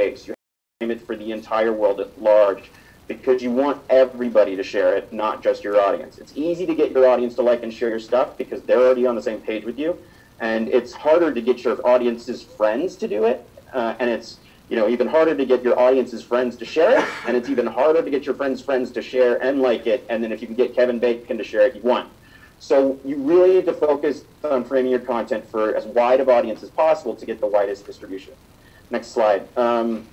space. You frame it for the entire world at large because you want everybody to share it, not just your audience. It's easy to get your audience to like and share your stuff because they're already on the same page with you, and it's harder to get your audience's friends to do it, uh, and it's you know even harder to get your audience's friends to share it, and it's even harder to get your friends' friends to share and like it, and then if you can get Kevin Bacon to share it, you won. So you really need to focus on framing your content for as wide of audience as possible to get the widest distribution. Next slide. Um,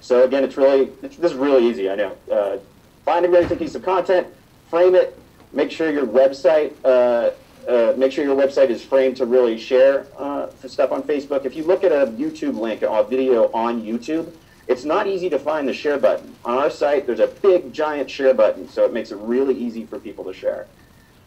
so again, it's really, it's, this is really easy, I know. Uh, find a great piece of content, frame it, make sure your website, uh, uh, make sure your website is framed to really share uh, stuff on Facebook. If you look at a YouTube link, a video on YouTube, it's not easy to find the share button. On our site, there's a big, giant share button, so it makes it really easy for people to share.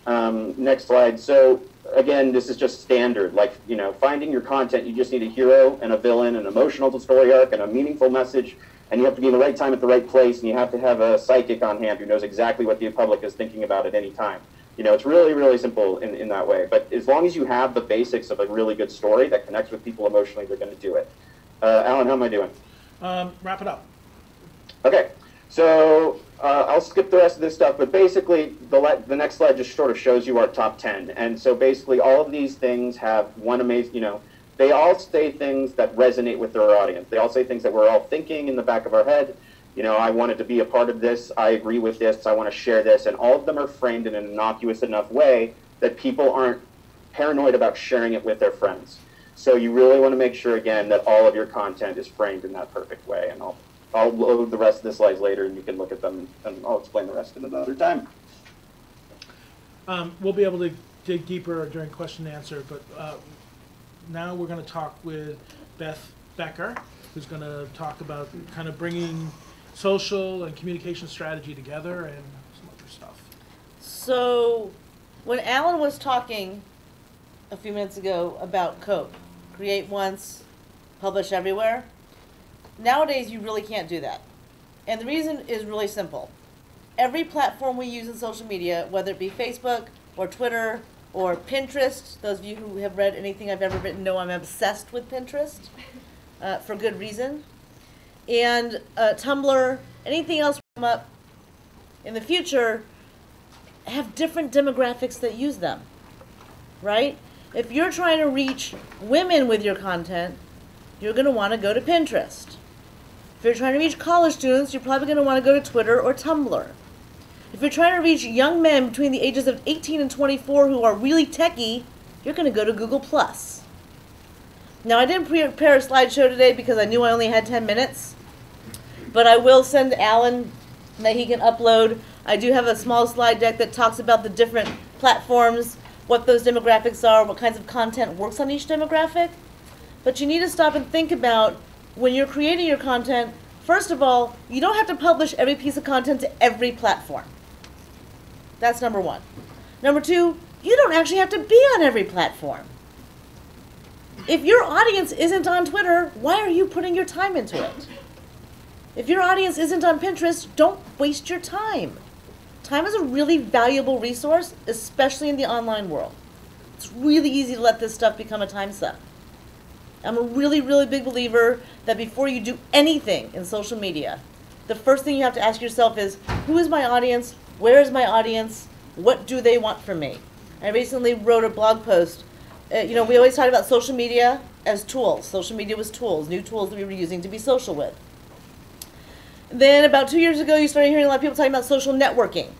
Um, next slide. So again, this is just standard. Like, you know, finding your content, you just need a hero and a villain, an emotional story arc, and a meaningful message. And you have to be in the right time at the right place, and you have to have a psychic on hand who knows exactly what the public is thinking about at any time. You know, it's really, really simple in, in that way. But as long as you have the basics of a really good story that connects with people emotionally, they're going to do it. Uh, Alan, how am I doing? Um, wrap it up. Okay. So uh, I'll skip the rest of this stuff, but basically the, the next slide just sort of shows you our top 10. And so basically all of these things have one amazing, you know, they all say things that resonate with their audience. They all say things that we're all thinking in the back of our head. You know, I wanted to be a part of this. I agree with this. I want to share this. And all of them are framed in an innocuous enough way that people aren't paranoid about sharing it with their friends. So you really want to make sure, again, that all of your content is framed in that perfect way. And I'll I'll load the rest of the slides later, and you can look at them, and I'll explain the rest at another time. Um, we'll be able to dig deeper during question and answer, but uh, now we're going to talk with Beth Becker, who's going to talk about kind of bringing social and communication strategy together and some other stuff. So, when Alan was talking a few minutes ago about COPE, create once, publish everywhere, Nowadays, you really can't do that. And the reason is really simple. Every platform we use in social media, whether it be Facebook or Twitter or Pinterest, those of you who have read anything I've ever written know I'm obsessed with Pinterest uh, for good reason. And uh, Tumblr, anything else come up in the future have different demographics that use them, right? If you're trying to reach women with your content, you're going to want to go to Pinterest. If you're trying to reach college students, you're probably going to want to go to Twitter or Tumblr. If you're trying to reach young men between the ages of 18 and 24 who are really techy, you're going to go to Google+. Now, I didn't prepare a slideshow today because I knew I only had 10 minutes, but I will send Alan that he can upload. I do have a small slide deck that talks about the different platforms, what those demographics are, what kinds of content works on each demographic. But you need to stop and think about when you're creating your content, first of all, you don't have to publish every piece of content to every platform. That's number one. Number two, you don't actually have to be on every platform. If your audience isn't on Twitter, why are you putting your time into it? If your audience isn't on Pinterest, don't waste your time. Time is a really valuable resource, especially in the online world. It's really easy to let this stuff become a time suck. I'm a really, really big believer that before you do anything in social media, the first thing you have to ask yourself is who is my audience? Where is my audience? What do they want from me? I recently wrote a blog post. Uh, you know, we always talk about social media as tools. Social media was tools, new tools that we were using to be social with. Then about two years ago, you started hearing a lot of people talking about social networking.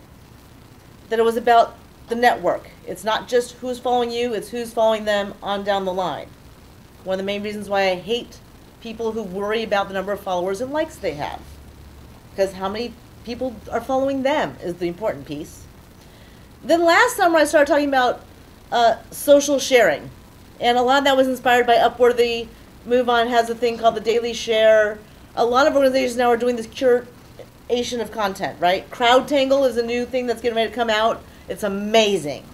That it was about the network. It's not just who's following you, it's who's following them on down the line. One of the main reasons why I hate people who worry about the number of followers and likes they have. Because how many people are following them is the important piece. Then last summer I started talking about uh, social sharing. And a lot of that was inspired by Upworthy. MoveOn has a thing called the Daily Share. A lot of organizations now are doing this curation of content, right? CrowdTangle is a new thing that's getting ready to come out. It's amazing.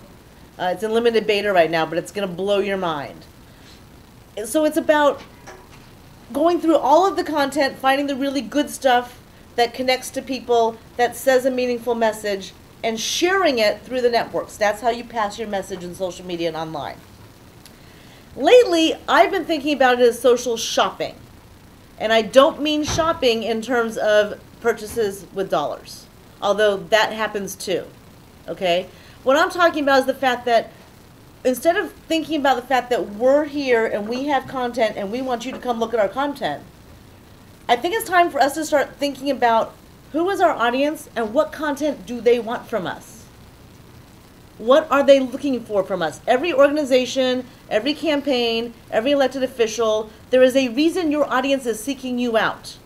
Uh, it's in limited beta right now, but it's going to blow your mind so it's about going through all of the content, finding the really good stuff that connects to people, that says a meaningful message, and sharing it through the networks. That's how you pass your message in social media and online. Lately, I've been thinking about it as social shopping. And I don't mean shopping in terms of purchases with dollars, although that happens too. Okay? What I'm talking about is the fact that instead of thinking about the fact that we're here and we have content and we want you to come look at our content, I think it's time for us to start thinking about who is our audience and what content do they want from us? What are they looking for from us? Every organization, every campaign, every elected official, there is a reason your audience is seeking you out.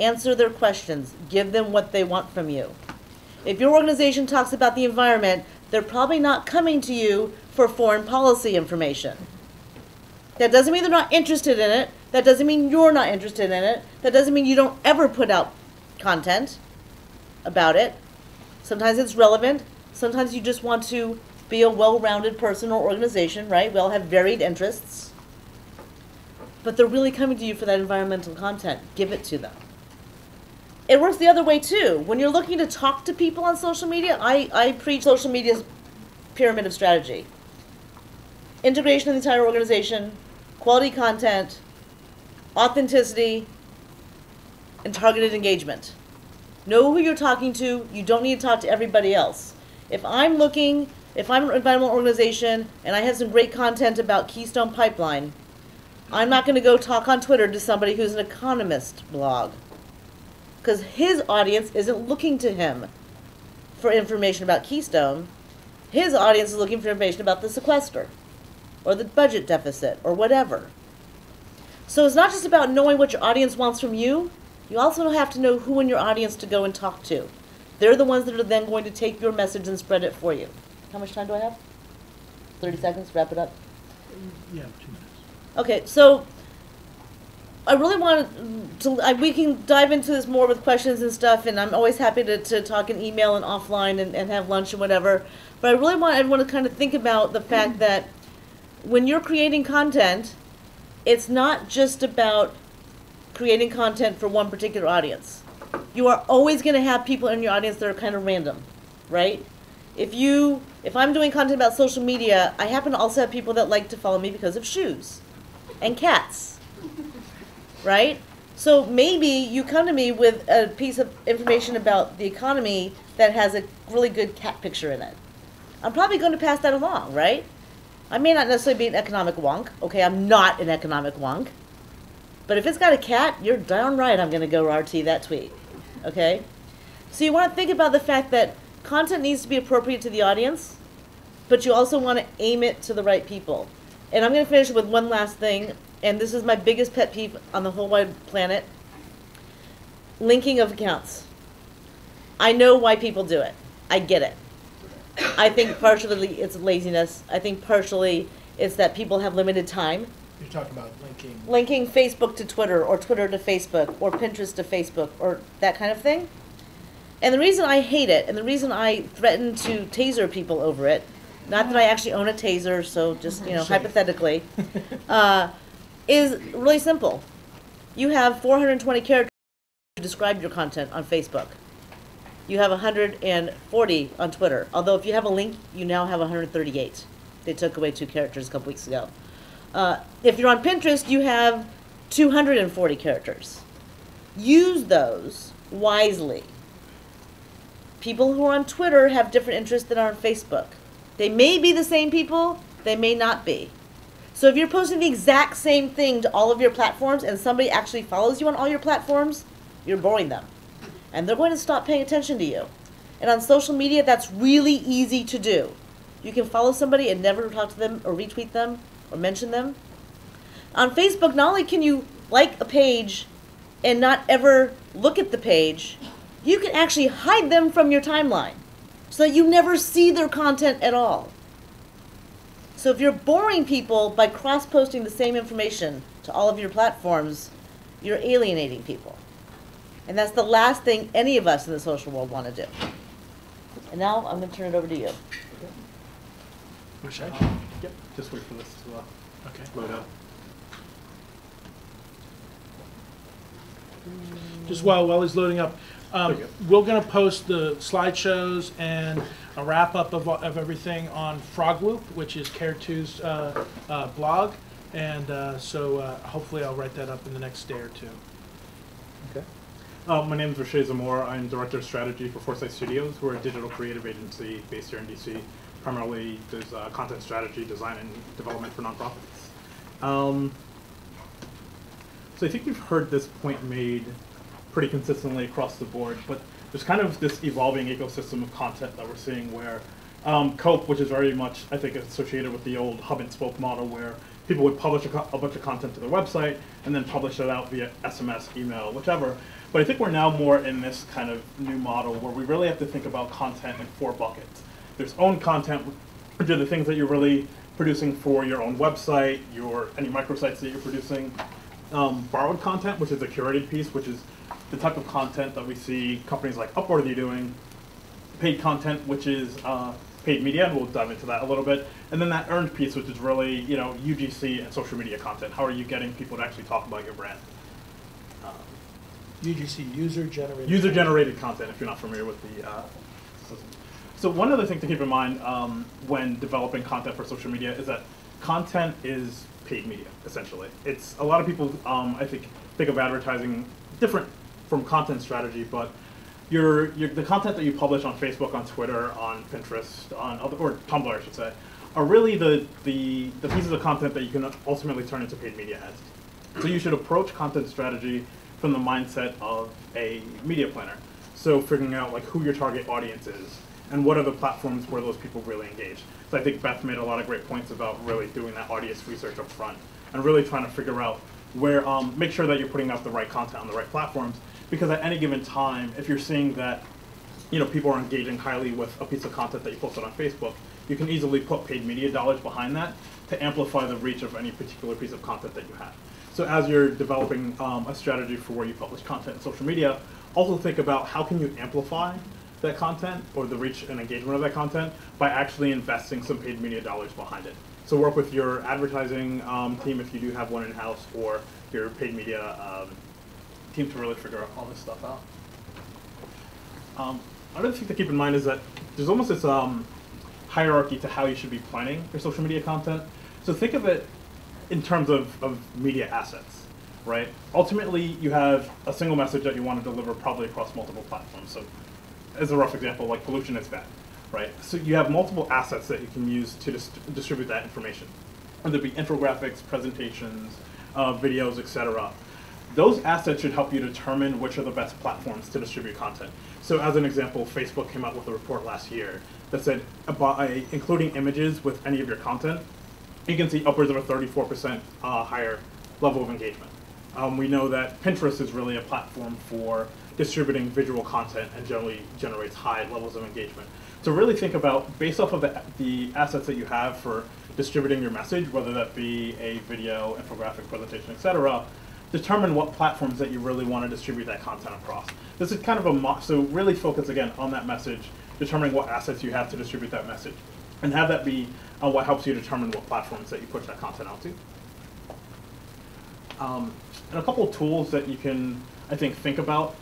Answer their questions, give them what they want from you. If your organization talks about the environment, they're probably not coming to you for foreign policy information. That doesn't mean they're not interested in it. That doesn't mean you're not interested in it. That doesn't mean you don't ever put out content about it. Sometimes it's relevant. Sometimes you just want to be a well-rounded person or organization, right? We all have varied interests. But they're really coming to you for that environmental content. Give it to them. It works the other way too. When you're looking to talk to people on social media, I, I preach social media's pyramid of strategy. Integration of the entire organization, quality content, authenticity, and targeted engagement. Know who you're talking to. You don't need to talk to everybody else. If I'm looking, if I'm an environmental organization and I have some great content about Keystone Pipeline, I'm not going to go talk on Twitter to somebody who's an economist blog. Because his audience isn't looking to him for information about Keystone. His audience is looking for information about the sequester or the budget deficit or whatever. So it's not just about knowing what your audience wants from you. You also have to know who in your audience to go and talk to. They're the ones that are then going to take your message and spread it for you. How much time do I have? 30 seconds, wrap it up. Yeah, two minutes. Okay, so I really want to, I, we can dive into this more with questions and stuff, and I'm always happy to, to talk in email and offline and, and have lunch and whatever. But I really want everyone to kind of think about the fact mm-hmm. that when you're creating content, it's not just about creating content for one particular audience. You are always going to have people in your audience that are kind of random, right? If you, if I'm doing content about social media, I happen to also have people that like to follow me because of shoes and cats, right? So maybe you come to me with a piece of information about the economy that has a really good cat picture in it. I'm probably going to pass that along, right? I may not necessarily be an economic wonk. Okay, I'm not an economic wonk. But if it's got a cat, you're darn right I'm going to go RT that tweet. Okay? So you want to think about the fact that content needs to be appropriate to the audience, but you also want to aim it to the right people. And I'm going to finish with one last thing, and this is my biggest pet peeve on the whole wide planet linking of accounts. I know why people do it, I get it. I think partially it's laziness. I think partially it's that people have limited time. You're talking about linking. Linking Facebook to Twitter or Twitter to Facebook or Pinterest to Facebook or that kind of thing. And the reason I hate it and the reason I threaten to taser people over it, not that I actually own a taser, so just, you know, hypothetically, uh, is really simple. You have 420 characters to describe your content on Facebook. You have 140 on Twitter. Although if you have a link, you now have 138. They took away two characters a couple weeks ago. Uh, if you're on Pinterest, you have 240 characters. Use those wisely. People who are on Twitter have different interests than are on Facebook. They may be the same people, they may not be. So if you're posting the exact same thing to all of your platforms and somebody actually follows you on all your platforms, you're boring them. And they're going to stop paying attention to you. And on social media, that's really easy to do. You can follow somebody and never talk to them or retweet them or mention them. On Facebook, not only can you like a page and not ever look at the page, you can actually hide them from your timeline so that you never see their content at all. So if you're boring people by cross posting the same information to all of your platforms, you're alienating people. And that's the last thing any of us in the social world want to do. And now I'm going to turn it over to you. Wish I. Yep, just wait for this to uh, Okay. load up. Just while, while he's loading up, um, we're gonna post the slideshows and a wrap-up of, of everything on Frogloop, which is Care2's uh, uh, blog. And uh, so uh, hopefully I'll write that up in the next day or two. Okay. Uh, my name is Riche Zamora. I'm Director of Strategy for Foresight Studios. We're a digital creative agency based here in DC. Primarily does uh, content strategy, design, and development for nonprofits. Um, so I think you've heard this point made pretty consistently across the board, but there's kind of this evolving ecosystem of content that we're seeing where um, Cope, which is very much, I think, associated with the old hub and spoke model where people would publish a, a bunch of content to their website and then publish it out via SMS, email, whichever. But I think we're now more in this kind of new model where we really have to think about content in four buckets. There's own content, which are the things that you're really producing for your own website, your any microsites that you're producing. Um, borrowed content, which is a curated piece, which is the type of content that we see companies like Upworthy doing. Paid content, which is uh, paid media, and we'll dive into that a little bit. And then that earned piece, which is really you know UGC and social media content. How are you getting people to actually talk about your brand? Um, UGC, user generated. user generated content if you're not familiar with the uh, system. So one other thing to keep in mind um, when developing content for social media is that content is paid media essentially. It's a lot of people um, I think think of advertising different from content strategy, but your, your the content that you publish on Facebook, on Twitter, on Pinterest, on other, or Tumblr I should say, are really the, the the pieces of content that you can ultimately turn into paid media ads. So you should approach content strategy from the mindset of a media planner. So figuring out like who your target audience is and what are the platforms where those people really engage. So I think Beth made a lot of great points about really doing that audience research up front and really trying to figure out where um, make sure that you're putting out the right content on the right platforms because at any given time if you're seeing that you know people are engaging highly with a piece of content that you posted on Facebook, you can easily put paid media dollars behind that to amplify the reach of any particular piece of content that you have. So as you're developing um, a strategy for where you publish content in social media, also think about how can you amplify that content or the reach and engagement of that content by actually investing some paid media dollars behind it. So work with your advertising um, team if you do have one in-house or your paid media um, team to really figure all this stuff out. Um, another thing to keep in mind is that there's almost this um, hierarchy to how you should be planning your social media content. So think of it in terms of, of media assets, right? Ultimately, you have a single message that you want to deliver probably across multiple platforms. So as a rough example, like pollution is bad, right? So you have multiple assets that you can use to dis- distribute that information, whether it be infographics, presentations, uh, videos, etc. Those assets should help you determine which are the best platforms to distribute content. So as an example, Facebook came out with a report last year that said by including images with any of your content, you can see upwards of a 34% uh, higher level of engagement. Um, we know that Pinterest is really a platform for distributing visual content and generally generates high levels of engagement. So really think about, based off of the, the assets that you have for distributing your message, whether that be a video, infographic, presentation, etc., determine what platforms that you really want to distribute that content across. This is kind of a, mo- so really focus again on that message, determining what assets you have to distribute that message, and have that be uh, what helps you determine what platforms that you push that content out to. Um, and a couple of tools that you can, I think, think about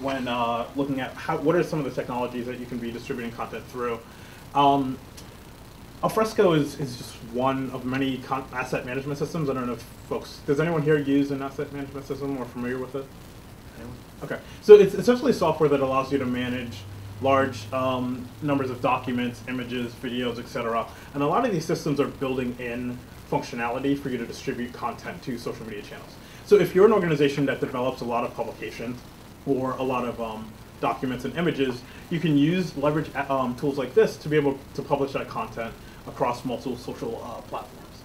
when uh, looking at how, what are some of the technologies that you can be distributing content through. Um, Alfresco is, is just one of many con- asset management systems. I don't know if folks, does anyone here use an asset management system or familiar with it? Anyone? Okay, so it's essentially software that allows you to manage large um, numbers of documents, images, videos, etc. And a lot of these systems are building in functionality for you to distribute content to social media channels. So if you're an organization that develops a lot of publications or a lot of um, documents and images, you can use leverage um, tools like this to be able to publish that content across multiple social uh, platforms.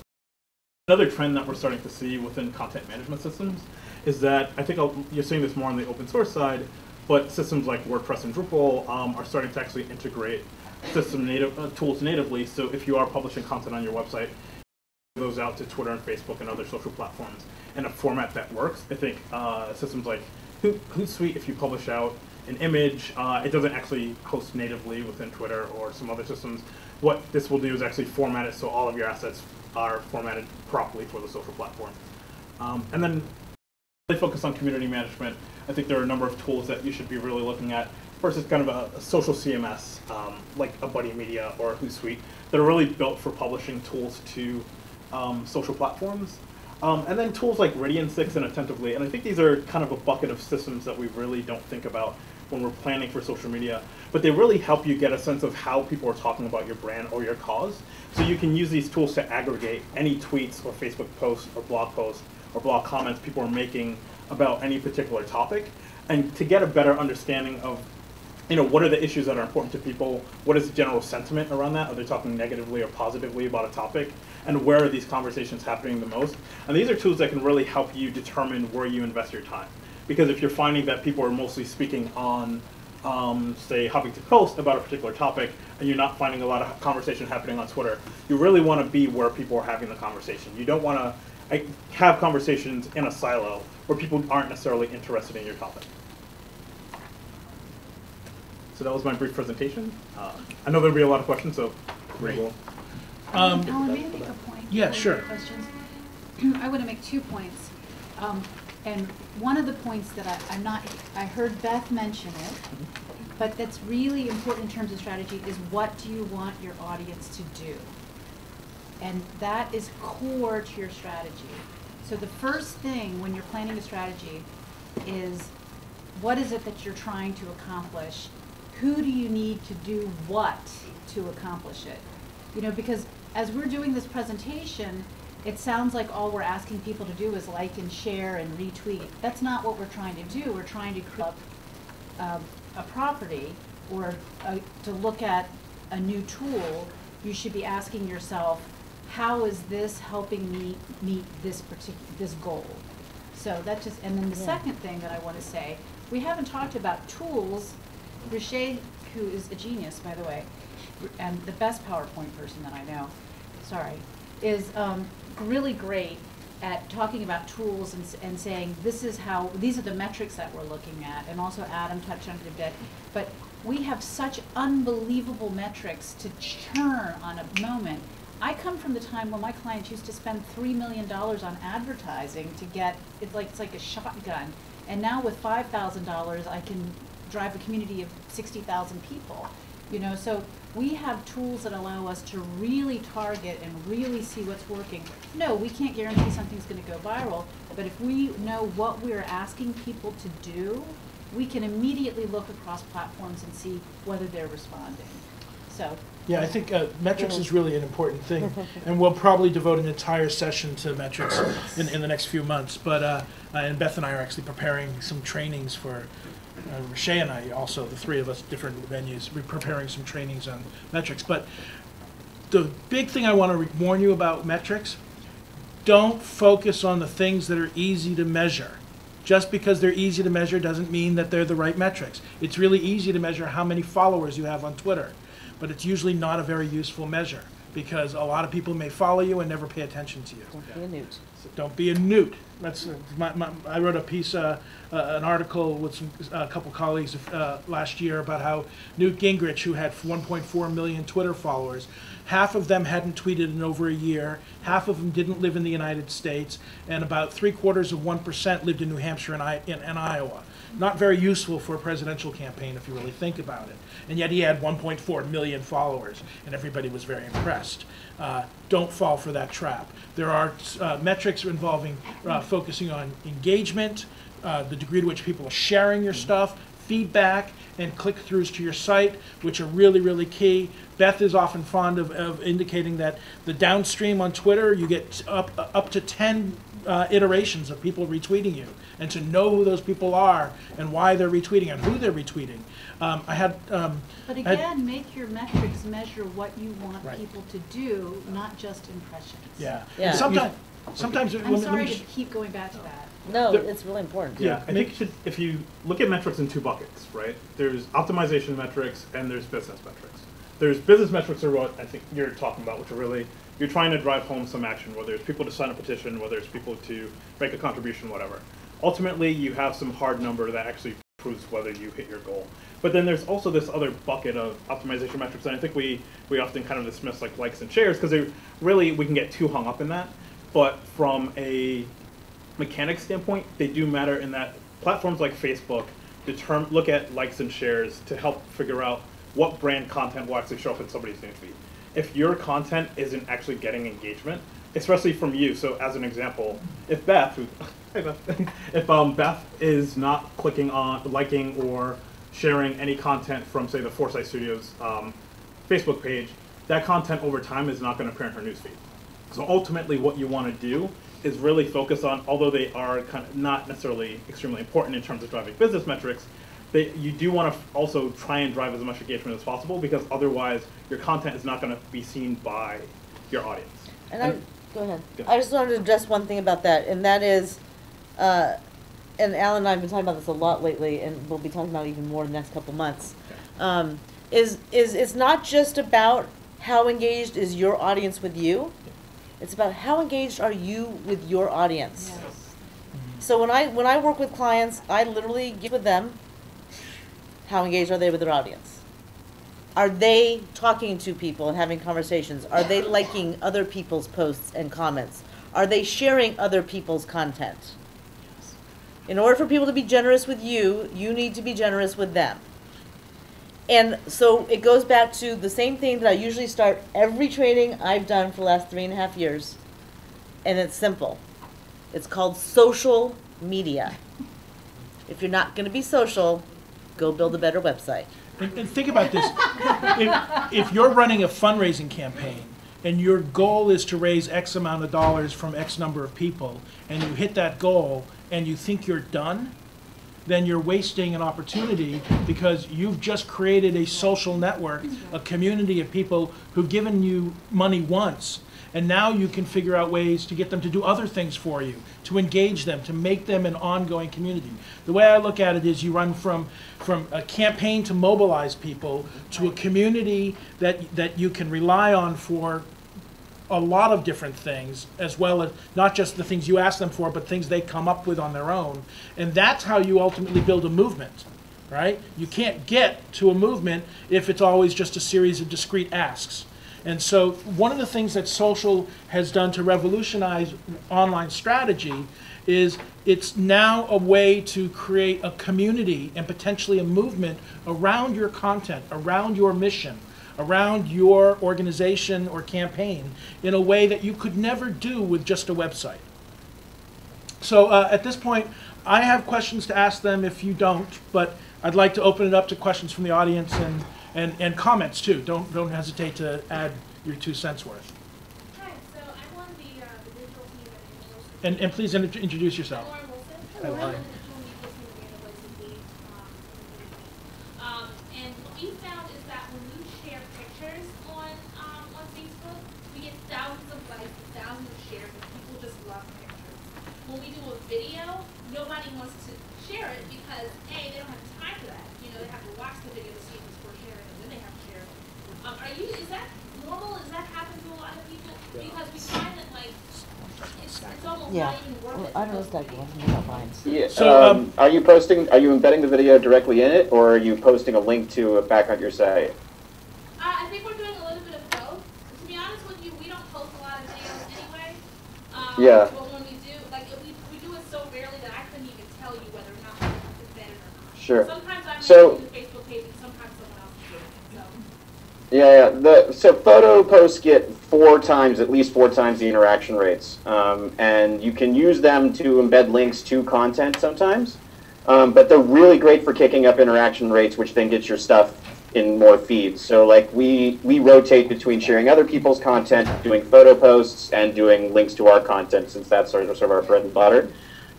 Another trend that we're starting to see within content management systems is that I think I'll, you're seeing this more on the open source side, but systems like WordPress and Drupal um, are starting to actually integrate system native uh, tools natively. So if you are publishing content on your website, those out to Twitter and Facebook and other social platforms in a format that works. I think uh, systems like Hootsuite, if you publish out an image, uh, it doesn't actually host natively within Twitter or some other systems. What this will do is actually format it so all of your assets are formatted properly for the social platform. Um, and then really focus on community management. I think there are a number of tools that you should be really looking at. First is kind of a, a social CMS, um, like a Buddy Media or Hootsuite, that are really built for publishing tools to um, social platforms. Um, and then tools like Radian6 and Attentively, and I think these are kind of a bucket of systems that we really don't think about when we're planning for social media, but they really help you get a sense of how people are talking about your brand or your cause. So you can use these tools to aggregate any tweets or Facebook posts or blog posts or blog comments people are making about any particular topic, and to get a better understanding of you know, what are the issues that are important to people? What is the general sentiment around that? Are they talking negatively or positively about a topic? And where are these conversations happening the most? And these are tools that can really help you determine where you invest your time. Because if you're finding that people are mostly speaking on, um, say, Huffington Post about a particular topic, and you're not finding a lot of conversation happening on Twitter, you really want to be where people are having the conversation. You don't want to have conversations in a silo where people aren't necessarily interested in your topic. So that was my brief presentation. Uh, I know there'll be a lot of questions, so Great. we'll. Um, Alan, may I make a point? Yeah, sure. Questions? I want to make two points. Um, and one of the points that I, I'm not, I heard Beth mention it, but that's really important in terms of strategy is what do you want your audience to do? And that is core to your strategy. So the first thing when you're planning a strategy is what is it that you're trying to accomplish? Who do you need to do what to accomplish it? You know, because as we're doing this presentation, it sounds like all we're asking people to do is like and share and retweet. That's not what we're trying to do. We're trying to create um, a property or uh, to look at a new tool. You should be asking yourself, how is this helping me meet this particular this goal? So that just and then the Yeah. second thing that I want to say, we haven't talked about tools. Riche, who is a genius, by the way, and the best PowerPoint person that I know, sorry, is um, really great at talking about tools and, and saying, this is how, these are the metrics that we're looking at, and also Adam touched on it a bit. But we have such unbelievable metrics to churn on a moment. I come from the time when my clients used to spend three million dollars on advertising to get, it's like, it's like a shotgun. And now with five thousand dollars, I can drive a community of sixty thousand people. You know, so we have tools that allow us to really target and really see what's working. No, we can't guarantee something's gonna go viral, but if we know what we're asking people to do, we can immediately look across platforms and see whether they're responding. So, Yeah, I think uh, metrics is really an important thing, and we'll probably devote an entire session to metrics in, in the next few months. But uh, uh, and Beth and I are actually preparing some trainings for uh, and I also, the three of us, different venues, we're preparing some trainings on metrics. But the big thing I want to warn you about metrics: don't focus on the things that are easy to measure. Just because they're easy to measure doesn't mean that they're the right metrics. It's really easy to measure how many followers you have on Twitter, but it's usually not a very useful measure because a lot of people may follow you and never pay attention to you. Don't be a newt. Don't be a newt. That's uh, my, my, I wrote a piece, uh, uh, an article with some, a couple colleagues uh, last year about how Newt Gingrich, who had 1.4 million Twitter followers, half of them hadn't tweeted in over a year, half of them didn't live in the United States, and about three quarters of 1% lived in New Hampshire and, I, and, and Iowa. Not very useful for a presidential campaign if you really think about it. And yet he had 1.4 million followers, and everybody was very impressed. Uh, don't fall for that trap. There are uh, metrics involving uh, focusing on engagement, uh, the degree to which people are sharing your stuff, feedback, and click-throughs to your site, which are really, really key. Beth is often fond of, of indicating that the downstream on Twitter, you get up up to 10 uh, iterations of people retweeting you, and to know who those people are and why they're retweeting and who they're retweeting. Um, I had. Um, but I had- again, make your metrics measure what you want Right. people to do, not just impressions. yeah. Yeah. Sometimes, sometimes. I'm sorry to keep going back to that. No, There- it's really important. Yeah, Yeah, I think you should, if you look at metrics in two buckets, right? There's optimization metrics and there's business metrics. There's business metrics are what I think you're talking about, which are really, you're trying to drive home some action, whether it's people to sign a petition, whether it's people to make a contribution, whatever. Ultimately, you have some hard number that actually proves whether you hit your goal. But then there's also this other bucket of optimization metrics, and I think we, we often kind of dismiss like likes and shares, because they really, we can get too hung up in that. But from a mechanic standpoint, they do matter in that platforms like Facebook determine look at likes and shares to help figure out what brand content will actually show up in somebody's newsfeed. If your content isn't actually getting engagement, especially from you. So as an example, if Beth, who, Beth. if um, Beth is not clicking on liking or sharing any content from say the Foresight Studios um, Facebook page, that content over time is not going to appear in her newsfeed. So ultimately, what you want to do is really focus on, although they are kind of not necessarily extremely important in terms of driving business metrics, they, you do want to also try and drive as much engagement as possible because otherwise your content is not going to be seen by your audience. And I, go ahead. Go. I just wanted to address one thing about that, and that is, uh, and Alan and I have been talking about this a lot lately, and we'll be talking about it even more in the next couple months. Um, is is it's not just about how engaged is your audience with you, it's about how engaged are you with your audience. Yes. So when I when I work with clients, I literally give with them. How engaged are they with their audience? Are they talking to people and having conversations? Are they liking other people's posts and comments? Are they sharing other people's content? In order for people to be generous with you, you need to be generous with them. And so it goes back to the same thing that I usually start every training I've done for the last three and a half years. And it's simple. It's called social media. If you're not going to be social, go build a better website. And, and think about this. if, if you're running a fundraising campaign and your goal is to raise X amount of dollars from X number of people, and you hit that goal and you think you're done, then you're wasting an opportunity because you've just created a social network, a community of people who've given you money once. And now you can figure out ways to get them to do other things for you, to engage them, to make them an ongoing community. The way I look at it is you run from, from a campaign to mobilize people to a community that, that you can rely on for a lot of different things, as well as not just the things you ask them for, but things they come up with on their own. And that's how you ultimately build a movement, right? You can't get to a movement if it's always just a series of discrete asks. And so, one of the things that social has done to revolutionize online strategy is it's now a way to create a community and potentially a movement around your content, around your mission around your organization or campaign in a way that you could never do with just a website. So uh, at this point, I have questions to ask them if you don't, but I'd like to open it up to questions from the audience and, and, and comments too. Don't, don't hesitate to add your two cents worth. Hi, so I'm on the, uh, the digital team at Universal. And, and please int- introduce yourself. Lauren Wilson. Hi, Lauren. the digital media team at Random Voices League, um, Um, and what we found is that when we share pictures on, um, on Facebook, we get thousands of likes, and thousands of shares, and people just love pictures. When we do a video, nobody wants to share it because, A, they don't have time for that. You know, they have to watch the video to see if it's worth sharing, and then they have to share it. Um, are you, is that normal? Does that happen to a lot of people? Because we find that like, it's, it's almost Yeah. not even worth it. I don't know to if post that a goes video. in mine. Yeah, So, um, um, are you posting, are you embedding the video directly in it, or are you posting a link to it back on your site? Uh, I think we're doing a little bit of both. To be honest with you, we don't post a lot of videos anyway. Um, Yeah. But when we do, like, if we, we do it so rarely that I couldn't even tell you whether or not it's embedded or not. Sure. Sometimes I'm So- making the Facebook page and sometimes someone else is doing it, so. Yeah, yeah. The so photo posts get four times, at least four times the interaction rates, um, and you can use them to embed links to content sometimes. Um, but they're really great for kicking up interaction rates, which then gets your stuff in more feeds. So like we we rotate between sharing other people's content, doing photo posts, and doing links to our content, since that's sort of, sort of our bread and butter.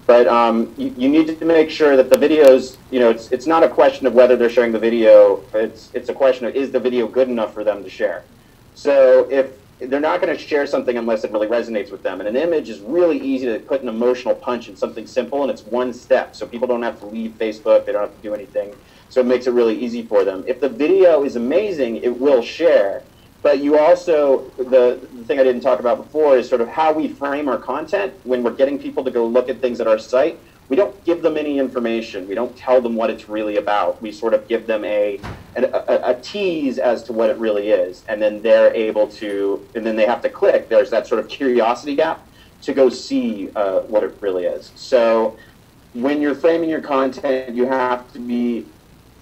But um, you, you need to make sure that the videos, you know, it's, it's not a question of whether they're sharing the video. It's it's a question of is the video good enough for them to share. So if they're not going to share something unless it really resonates with them, and an image is really easy to put an emotional punch in something simple, and it's one step, so people don't have to leave Facebook, they don't have to do anything. So it makes it really easy for them. If the video is amazing, it will share. But you also, the, the thing I didn't talk about before is sort of how we frame our content when we're getting people to go look at things at our site. We don't give them any information. We don't tell them what it's really about. We sort of give them a, an- a, a tease as to what it really is. And then they're able to, and then they have to click. There's that sort of curiosity gap to go see uh, what it really is. So when you're framing your content, you have to be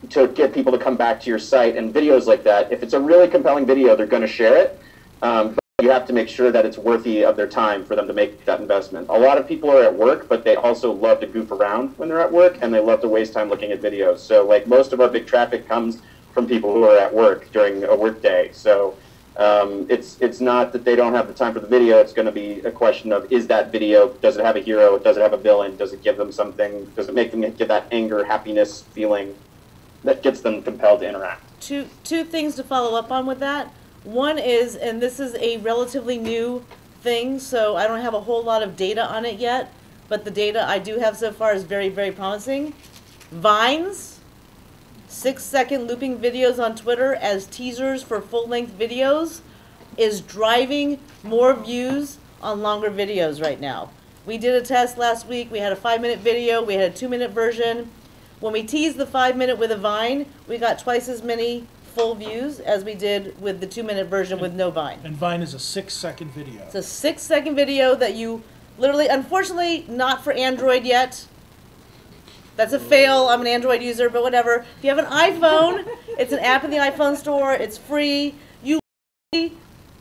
to get people to come back to your site and videos like that. If it's a really compelling video, they're going to share it. Um, you have to make sure that it's worthy of their time for them to make that investment. A lot of people are at work, but they also love to goof around when they're at work, and they love to waste time looking at videos. So, like most of our big traffic comes from people who are at work during a work day. So, um, it's it's not that they don't have the time for the video. It's going to be a question of is that video does it have a hero? Does it have a villain? Does it give them something? Does it make them get that anger, happiness feeling that gets them compelled to interact? two two things to follow up on with that. One is, and this is a relatively new thing, so I don't have a whole lot of data on it yet, but the data I do have so far is very, very promising. Vines, six second looping videos on Twitter as teasers for full length videos, is driving more views on longer videos right now. We did a test last week. We had a five minute video, we had a two minute version. When we teased the five minute with a Vine, we got twice as many full views as we did with the two minute version with no Vine. And Vine is a six second video. It's a six second video that you literally, unfortunately, not for Android yet. That's a fail. I'm an Android user, but whatever. If you have an iPhone, it's an app in the iPhone store. It's free. You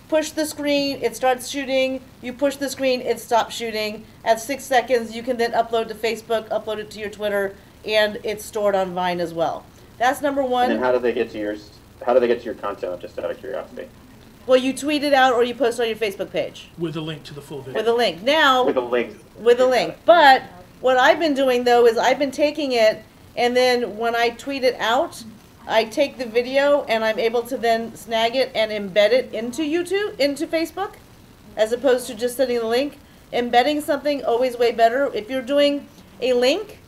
push the screen, it starts shooting. You push the screen, it stops shooting. At six seconds, you can then upload to Facebook, upload it to your Twitter, and it's stored on Vine as well. That's number one. then how do they get to your how do they get to your content? Just out of curiosity. Well, you tweet it out or you post it on your Facebook page With a link to the full video. with a link. Now, With a link. with a link. But what I've been doing though is I've been taking it and then when I tweet it out, I take the video and I'm able to then snag it and embed it into YouTube, into Facebook, as opposed to just sending the link. Embedding something always way better. If you're doing a link,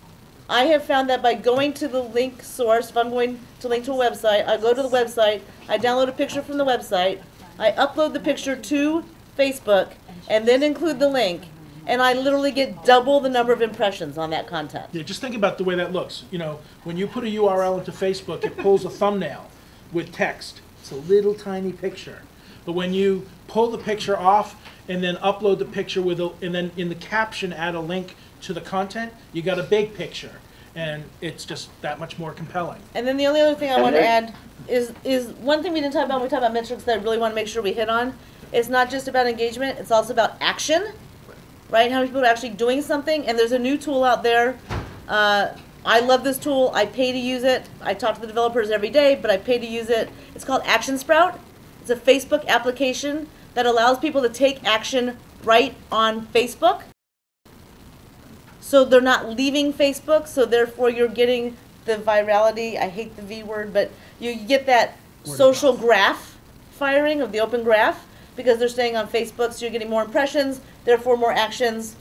I have found that by going to the link source, if I'm going to link to a website, I go to the website, I download a picture from the website, I upload the picture to Facebook, and then include the link, and I literally get double the number of impressions on that content. Yeah, just think about the way that looks. You know, when you put a URL into Facebook, it pulls a thumbnail with text. It's a little tiny picture. But when you pull the picture off and then upload the picture with a, and then in the caption add a link to the content, you got a big picture. And it's just that much more compelling. And then the only other thing I want to add is is one thing we didn't talk about when we talked about metrics that I really want to make sure we hit on. It's not just about engagement; it's also about action, right? How many people are actually doing something? And there's a new tool out there. Uh, I love this tool. I pay to use it. I talk to the developers every day, but I pay to use it. It's called Action Sprout. It's a Facebook application that allows people to take action right on Facebook. So they're not leaving Facebook, so therefore you're getting the virality. I hate the V word, but you get that Word social graph firing of the open graph because they're staying on Facebook, so you're getting more impressions, therefore more actions,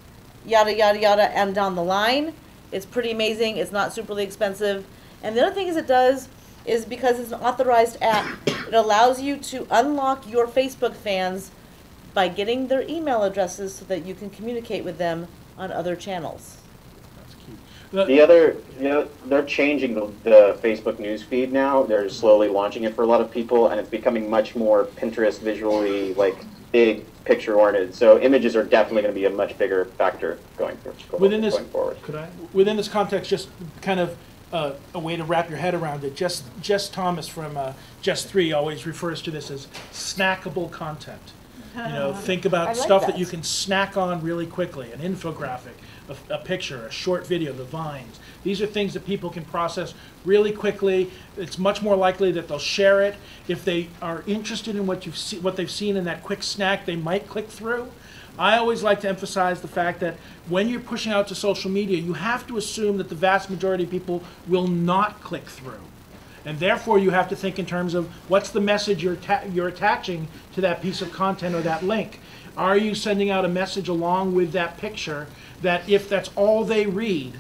yada yada yada, and down the line. It's pretty amazing. It's not superly expensive. And the other thing is it does is because it's an authorized app, it allows you to unlock your Facebook fans by getting their email addresses so that you can communicate with them on other channels. That's cute. The- The other, you know, they're changing the, the Facebook news feed now. They're slowly launching it for a lot of people, and it's becoming much more Pinterest visually, like big picture oriented. So images are definitely going to be a much bigger factor going, for, going, Within this- going forward. Could I? within this context, just kind of uh, a way to wrap your head around it. Jess, Jess Thomas from uh, Jess Three always refers to this as snackable content. You know, think I about like stuff that. that. you can snack on really quickly. An infographic, a, a picture, a short video, the vines. These are things that people can process really quickly. It's much more likely that they'll share it if they are interested in what you've see, what they've seen in that quick snack. They might click through. I always like to emphasize the fact that when you're pushing out to social media, you have to assume that the vast majority of people will not click through. And therefore, you have to think in terms of what's the message you're, you're attaching to that piece of content or that link. Are you sending out a message along with that picture that if that's all they read,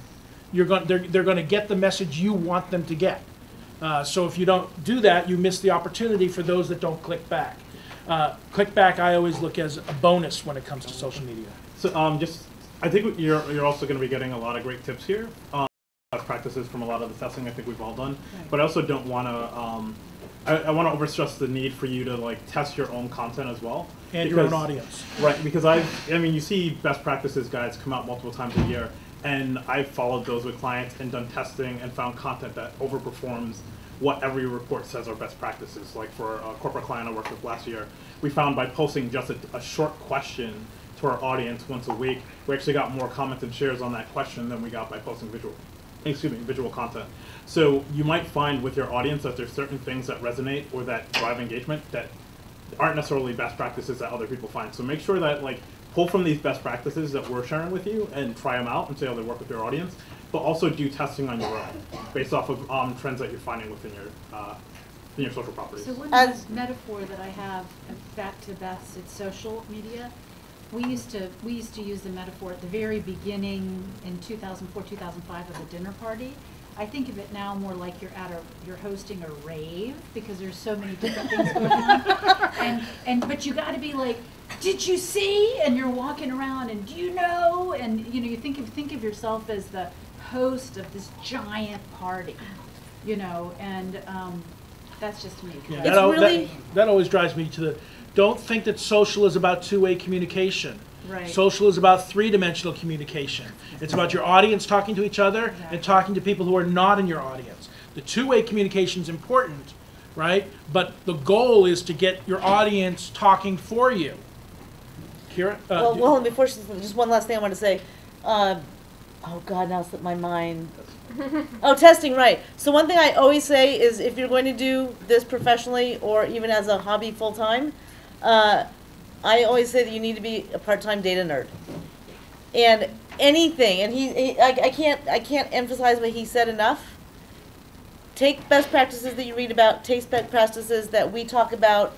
you're going, they're, they're going to get the message you want them to get? Uh, so if you don't do that, you miss the opportunity for those that don't click back. Uh, click back, I always look as a bonus when it comes to social media. So um, just, I think you're you're also going to be getting a lot of great tips here. Um, best practices from a lot of the testing I think we've all done. But I also don't want to. Um, I, I want to overstress the need for you to like test your own content as well. And your own audience. Right, because I, I mean, you see best practices guides come out multiple times a year, And I've followed those with clients and done testing and found content that overperforms what every report says are best practices. Like for a corporate client I worked with last year, we found by posting just a, a short question to our audience once a week, we actually got more comments and shares on that question than we got by posting visual, excuse me, visual content. So you might find with your audience that there's certain things that resonate or that drive engagement that aren't necessarily best practices that other people find. So make sure that like pull from these best practices that we're sharing with you and try them out and see how they work with your audience. But also do testing on your own based off of um, trends that you're finding within your uh, in your social properties. So one As- metaphor that I have, back to Beth's, it's social media. We used to, we used to use the metaphor at the very beginning in two thousand four, two thousand five of a dinner party. I think of it now more like you're at a, you're hosting a rave because there's so many different things going on. And, and, but you gotta be like, did you see? And you're walking around and do you know? And, you know, you think of, think of yourself as the host of this giant party, you know, and, um, that's just me. Yeah, that, It's really- that, that always drives me to the, don't think that social is about two-way communication. Right. Social is about three-dimensional communication. It's about your audience talking to each other Exactly. and talking to people who are not in your audience. The two-way communication is important, right? But the goal is to get your audience talking for you. Kira? Uh, Well, do- well, before she, just one last thing I want to say. Um, oh God, now slipped my mind. oh, testing, right. So one thing I always say is if you're going to do this professionally or even as a hobby full time, uh, I always say that you need to be a part-time data nerd. And anything, and he, he I, I can't, I can't emphasize what he said enough. Take best practices that you read about, take best practices that we talk about,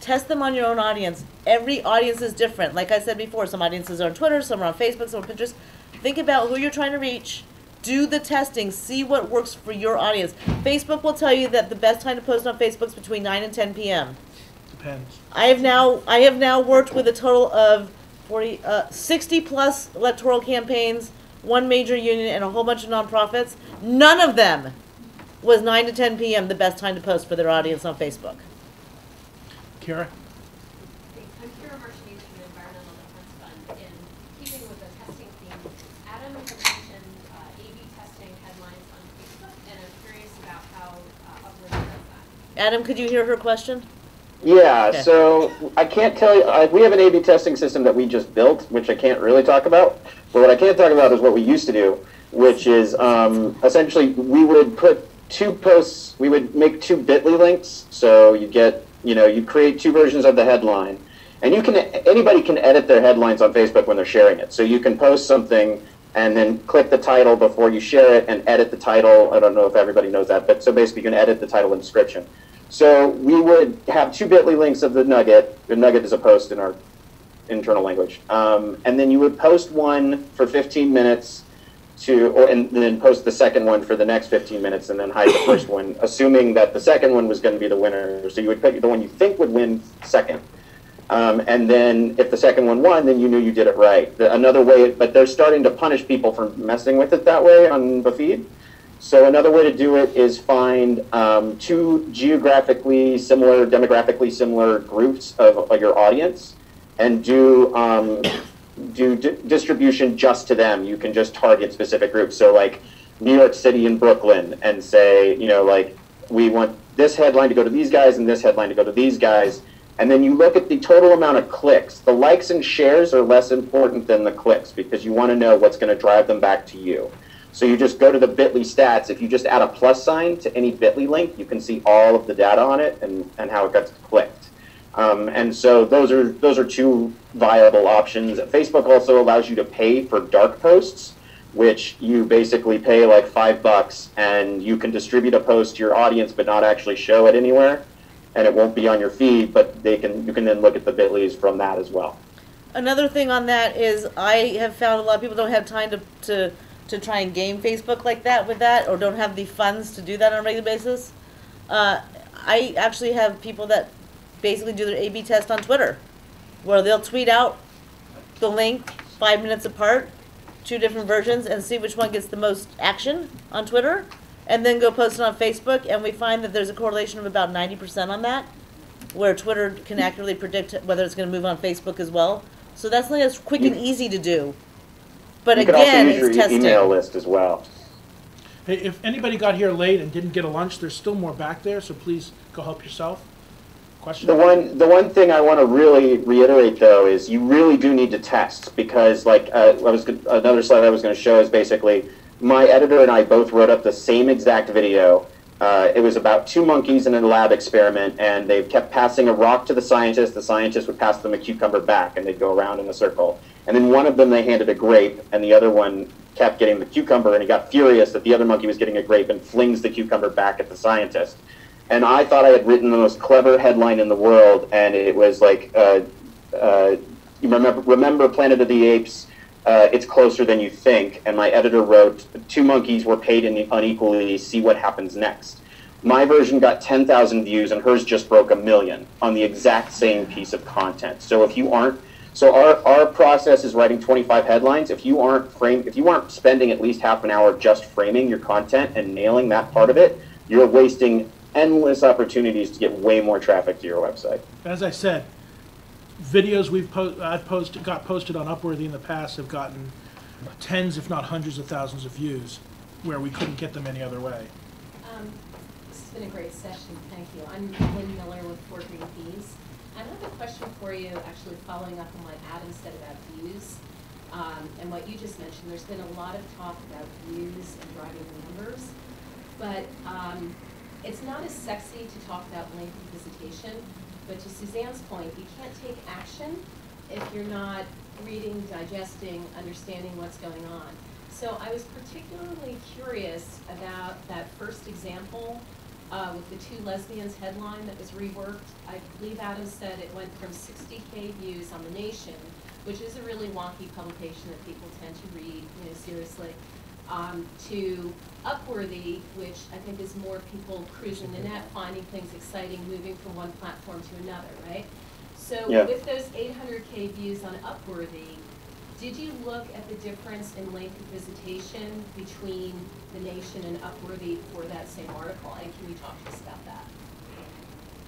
test them on your own audience. Every audience is different. Like I said before, some audiences are on Twitter, some are on Facebook, some on Pinterest. Think about who you're trying to reach. Do the testing. See what works for your audience. Facebook will tell you that the best time to post on Facebook is between 9 and 10 p.m. Depends. I have now I have now worked with a total of 40, uh, 60 plus electoral campaigns, one major union, and a whole bunch of nonprofits. None of them was 9 to 10 p.m. the best time to post for their audience on Facebook. Kira? Kira Martinez from the Environmental Defense Fund. In keeping with the testing theme, Adam had mentioned uh, A/B testing headlines on Facebook, and I'm curious about how uh, Upland does that. Adam, could you hear her question? Yeah, Okay. so I can't tell you, I, we have an A-B testing system that we just built, which I can't really talk about. But what I can talk about is what we used to do, which is um, essentially we would put two posts, we would make two bit.ly links. So you get, you know, you create two versions of the headline. And you can, anybody can edit their headlines on Facebook when they're sharing it. So you can post something and then click the title before you share it and edit the title. I don't know if everybody knows that, but so basically you can edit the title and description. So we would have two bit.ly links of the nugget. The nugget is a post in our internal language. Um, and then you would post one for 15 minutes to, or, and then post the second one for the next 15 minutes and then hide the first one, assuming that the second one was going to be the winner. So you would pick the one you think would win second. Um, and then if the second one won, then you knew you did it right. The, another way, but they're starting to punish people for messing with it that way on the feed. So another way to do it is find um, two geographically similar, demographically similar groups of, of your audience, and do um, do di- distribution just to them. You can just target specific groups. So like New York City and Brooklyn, and say you know like we want this headline to go to these guys and this headline to go to these guys. And then you look at the total amount of clicks. The likes and shares are less important than the clicks because you want to know what's going to drive them back to you. So you just go to the Bitly stats. If you just add a plus sign to any Bitly link, you can see all of the data on it and, and how it got clicked. Um, and so those are those are two viable options. Facebook also allows you to pay for dark posts, which you basically pay like five bucks, and you can distribute a post to your audience, but not actually show it anywhere, and it won't be on your feed. But they can you can then look at the Bitly's from that as well. Another thing on that is I have found a lot of people don't have time to, to, to try and game Facebook like that with that, or don't have the funds to do that on a regular basis. Uh, I actually have people that basically do their A/B test on Twitter, where they'll tweet out the link five minutes apart, two different versions, and see which one gets the most action on Twitter, and then go post it on Facebook. And we find that there's a correlation of about ninety percent on that, where Twitter can accurately predict whether it's going to move on Facebook as well. So that's something that's quick and easy to do. But you can also again, use your it's e- testing. email list as well. Hey, if anybody got here late and didn't get a lunch, there's still more back there, so please go help yourself. Question? The one, the one thing I want to really reiterate though is you really do need to test because like uh, I was gon- another slide I was going to show is basically my editor and I both wrote up the same exact video. Uh, it was about two monkeys in a lab experiment, and they kept passing a rock to the scientist. The scientist would pass them a cucumber back, and they'd go around in a circle. And then one of them they handed a grape, and the other one kept getting the cucumber, and he got furious that the other monkey was getting a grape and flings the cucumber back at the scientist and I thought I had written the most clever headline in the world, and it was like, uh, uh, remember, remember Planet of the Apes? Uh, it's closer than you think. And my editor wrote, two monkeys were paid in unequally. See what happens next. My version got 10,000 views, and hers just broke a million on the exact same piece of content. So if you aren't so our, our process is writing 25 headlines. If you aren't frame, if you aren't spending at least half an hour just framing your content and nailing that part of it, you're wasting endless opportunities to get way more traffic to your website. As I said, videos we've po- I've posted, got posted on Upworthy in the past have gotten tens, if not hundreds of thousands of views, where we couldn't get them any other way. Um, This has been a great session, thank you. I'm Lynn Miller with Four Green Peas. I have a question for you, actually following up on what Adam said about views. Um, and what you just mentioned, there's been a lot of talk about views and driving numbers. But, um, it's not as sexy to talk about lengthy visitation, but to Suzanne's point, you can't take action if you're not reading, digesting, understanding what's going on. So I was particularly curious about that first example uh, with the two lesbians headline that was reworked. I believe Adam said it went from 60K views on The Nation, which is a really wonky publication that people tend to read, you know, seriously, um, to Upworthy, which I think is more people cruising the net, finding things exciting, moving from one platform to another, right? So Yeah. with those 800K views on Upworthy, did you look at the difference in length of visitation between The Nation and Upworthy for that same article? And can you talk to us about that?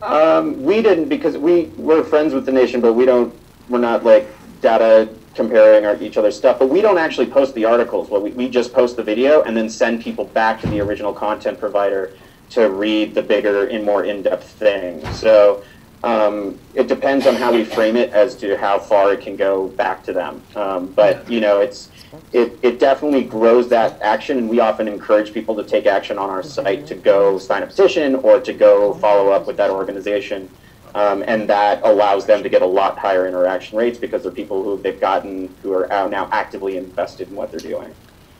Um, we didn't because we we're friends with the nation, but we don't. We're not like data comparing our, each other's stuff. But we don't actually post the articles. Well, we, we just post the video and then send people back to the original content provider to read the bigger and more in-depth thing. So um, it depends on how we frame it as to how far it can go back to them. Um, but you know, it's it, it definitely grows that action, and we often encourage people to take action on our site to go sign a petition or to go follow up with that organization. Um, and that allows them to get a lot higher interaction rates because they're people who they've gotten who are now actively invested in what they're doing.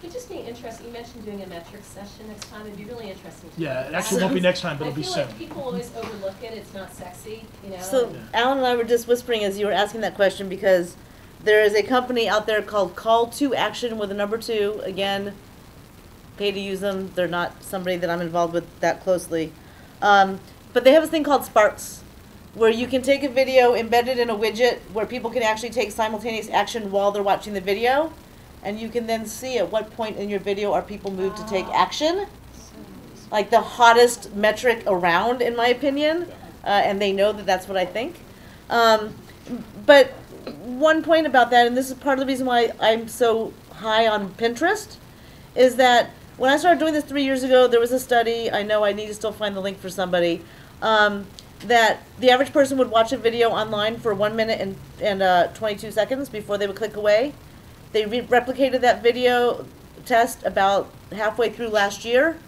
It'd just be interesting, you mentioned doing a metrics session next time, it'd be really interesting. to Yeah, it actually won't be next time, but I it'll be feel soon. like people always overlook it, it's not sexy, you know? So and- Alan and I were just whispering as you were asking that question because there is a company out there called Call to Action with a number two. Again, pay to use them. They're not somebody that I'm involved with that closely. Um, but they have this thing called Sparks, where you can take a video embedded in a widget where people can actually take simultaneous action while they're watching the video. And you can then see at what point in your video are people moved to take action like the hottest metric around, in my opinion, uh, and they know that that's what I think. Um, but one point about that, and this is part of the reason why I'm so high on Pinterest, is that when I started doing this three years ago, there was a study. I know I need to still find the link for somebody. Um, that the average person would watch a video online for one minute and, and uh, 22 seconds before they would click away. They re- replicated that video test about halfway through last year.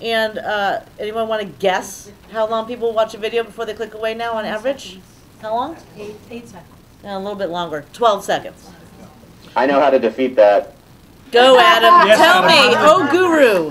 And uh, anyone want to guess how long people watch a video before they click away now on average? How long? Eight, eight seconds. Yeah, a little bit longer. 12 seconds. I know how to defeat that. Go, Adam. Yes, Tell Adam. me. Oh, guru.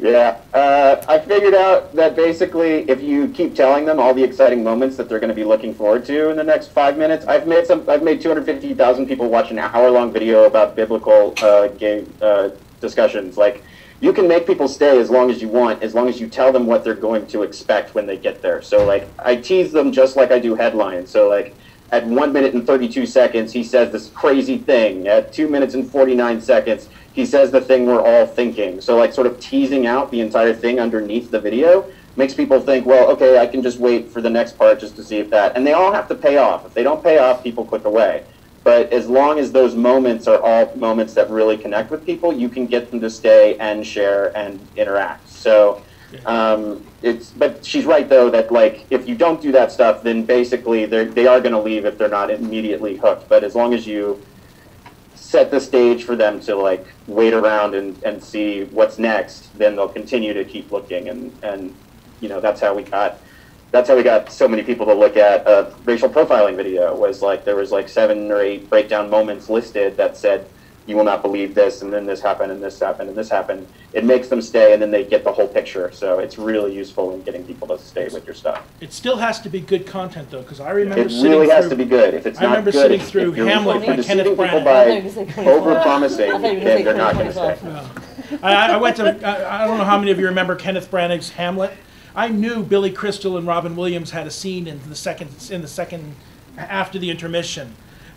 Yeah, uh, I figured out that basically, if you keep telling them all the exciting moments that they're going to be looking forward to in the next five minutes, I've made some. I've made 250,000 people watch an hour-long video about biblical uh, gay uh, discussions. Like, you can make people stay as long as you want, as long as you tell them what they're going to expect when they get there. So, like, I tease them just like I do headlines. So, like. At one minute and 32 seconds, he says this crazy thing. At two minutes and 49 seconds, he says the thing we're all thinking. So, like, sort of teasing out the entire thing underneath the video makes people think, well, okay, I can just wait for the next part just to see if that. And they all have to pay off. If they don't pay off, people click away. But as long as those moments are all moments that really connect with people, you can get them to stay and share and interact. So um, it's, but she's right though that like if you don't do that stuff, then basically they they are going to leave if they're not immediately hooked. But as long as you set the stage for them to like wait around and, and see what's next, then they'll continue to keep looking and, and you know that's how we got that's how we got so many people to look at a racial profiling video was like there was like seven or eight breakdown moments listed that said you will not believe this and then this happened and this happened and this happened it makes them stay and then they get the whole picture so it's really useful in getting people to stay with your stuff It still has to be good content though, because I remember it sitting really has through- to be good if it's I not remember good sitting if- through if you're, Hamlet if you're by Kenneth deceiving people Branagh. by I thought you were gonna say Kenneth over promising I thought you were gonna then they're not going to Branagh. stay I, I went to, I, I don't know how many of you remember Kenneth Branagh's Hamlet. I knew Billy Crystal and Robin Williams had a scene in the second, in the second, after the intermission.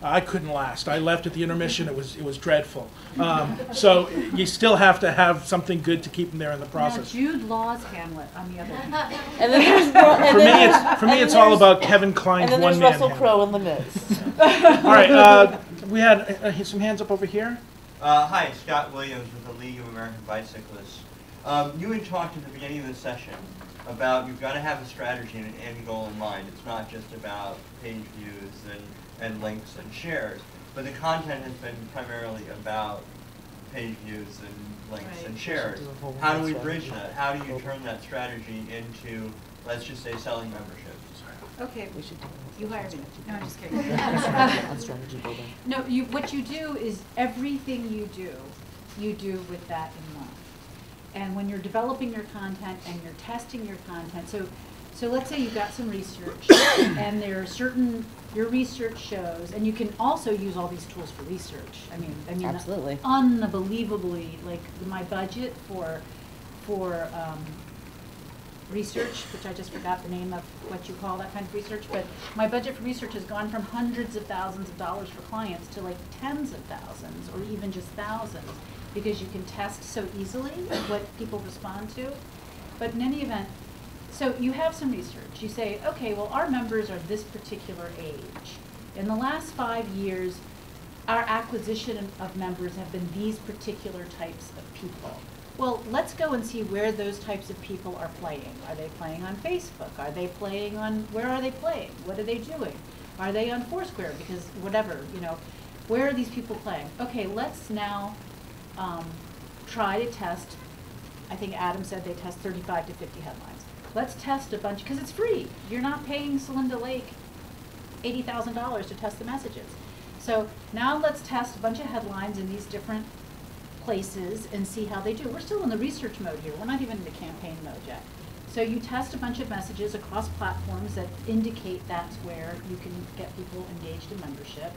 I couldn't last. I left at the intermission. It was, it was dreadful. Um, so you still have to have something good to keep them there in the Now process. Jude Law's Hamlet, on the other hand. And then there's, and For me, it's, for me, it's all about Kevin and Kline's then there's one-man Russell Crowe in the Miz. All right, uh, we had uh, uh, some hands up over here. Uh, hi, Scott Williams with the League of American Bicyclists. Um, you had talked at the beginning of the session about you've got to have a strategy and an end goal in mind. It's not just about page views and, and links and shares, but the content has been primarily about page views and links Right. and shares. How do we bridge that? How do you turn that strategy into, let's just say, selling memberships? Okay, We should do you hired me. No, I'm just kidding. on strategy building. No, you, what you do is everything you do, you do with that in mind. And when you're developing your content and you're testing your content, so, so let's say you've got some research and there are certain, your research shows, and you can also use all these tools for research. I mean, I mean. Absolutely. Unbelievably, like my budget for, for, um, research, which I just forgot the name of what you call that kind of research, but my budget for research has gone from hundreds of thousands of dollars for clients to like tens of thousands or even just thousands because you can test so easily what people respond to. But in any event, so you have some research. You say, okay, well, our members are this particular age. In the last five years, our acquisition of members have been these particular types of people. Well, let's go and see where those types of people are playing. Are they playing on Facebook? Are they playing on, where are they playing? What are they doing? Are they on Foursquare? Because whatever, you know, where are these people playing? Okay, let's now um, try to test, I think Adam said they test 35 to 50 headlines. Let's test a bunch, because it's free. You're not paying Celinda Lake $80,000 to test the messages. So now let's test a bunch of headlines in these different places and see how they do. We're still in the research mode here. We're not even in the campaign mode yet. So you test a bunch of messages across platforms that indicate that's where you can get people engaged in membership.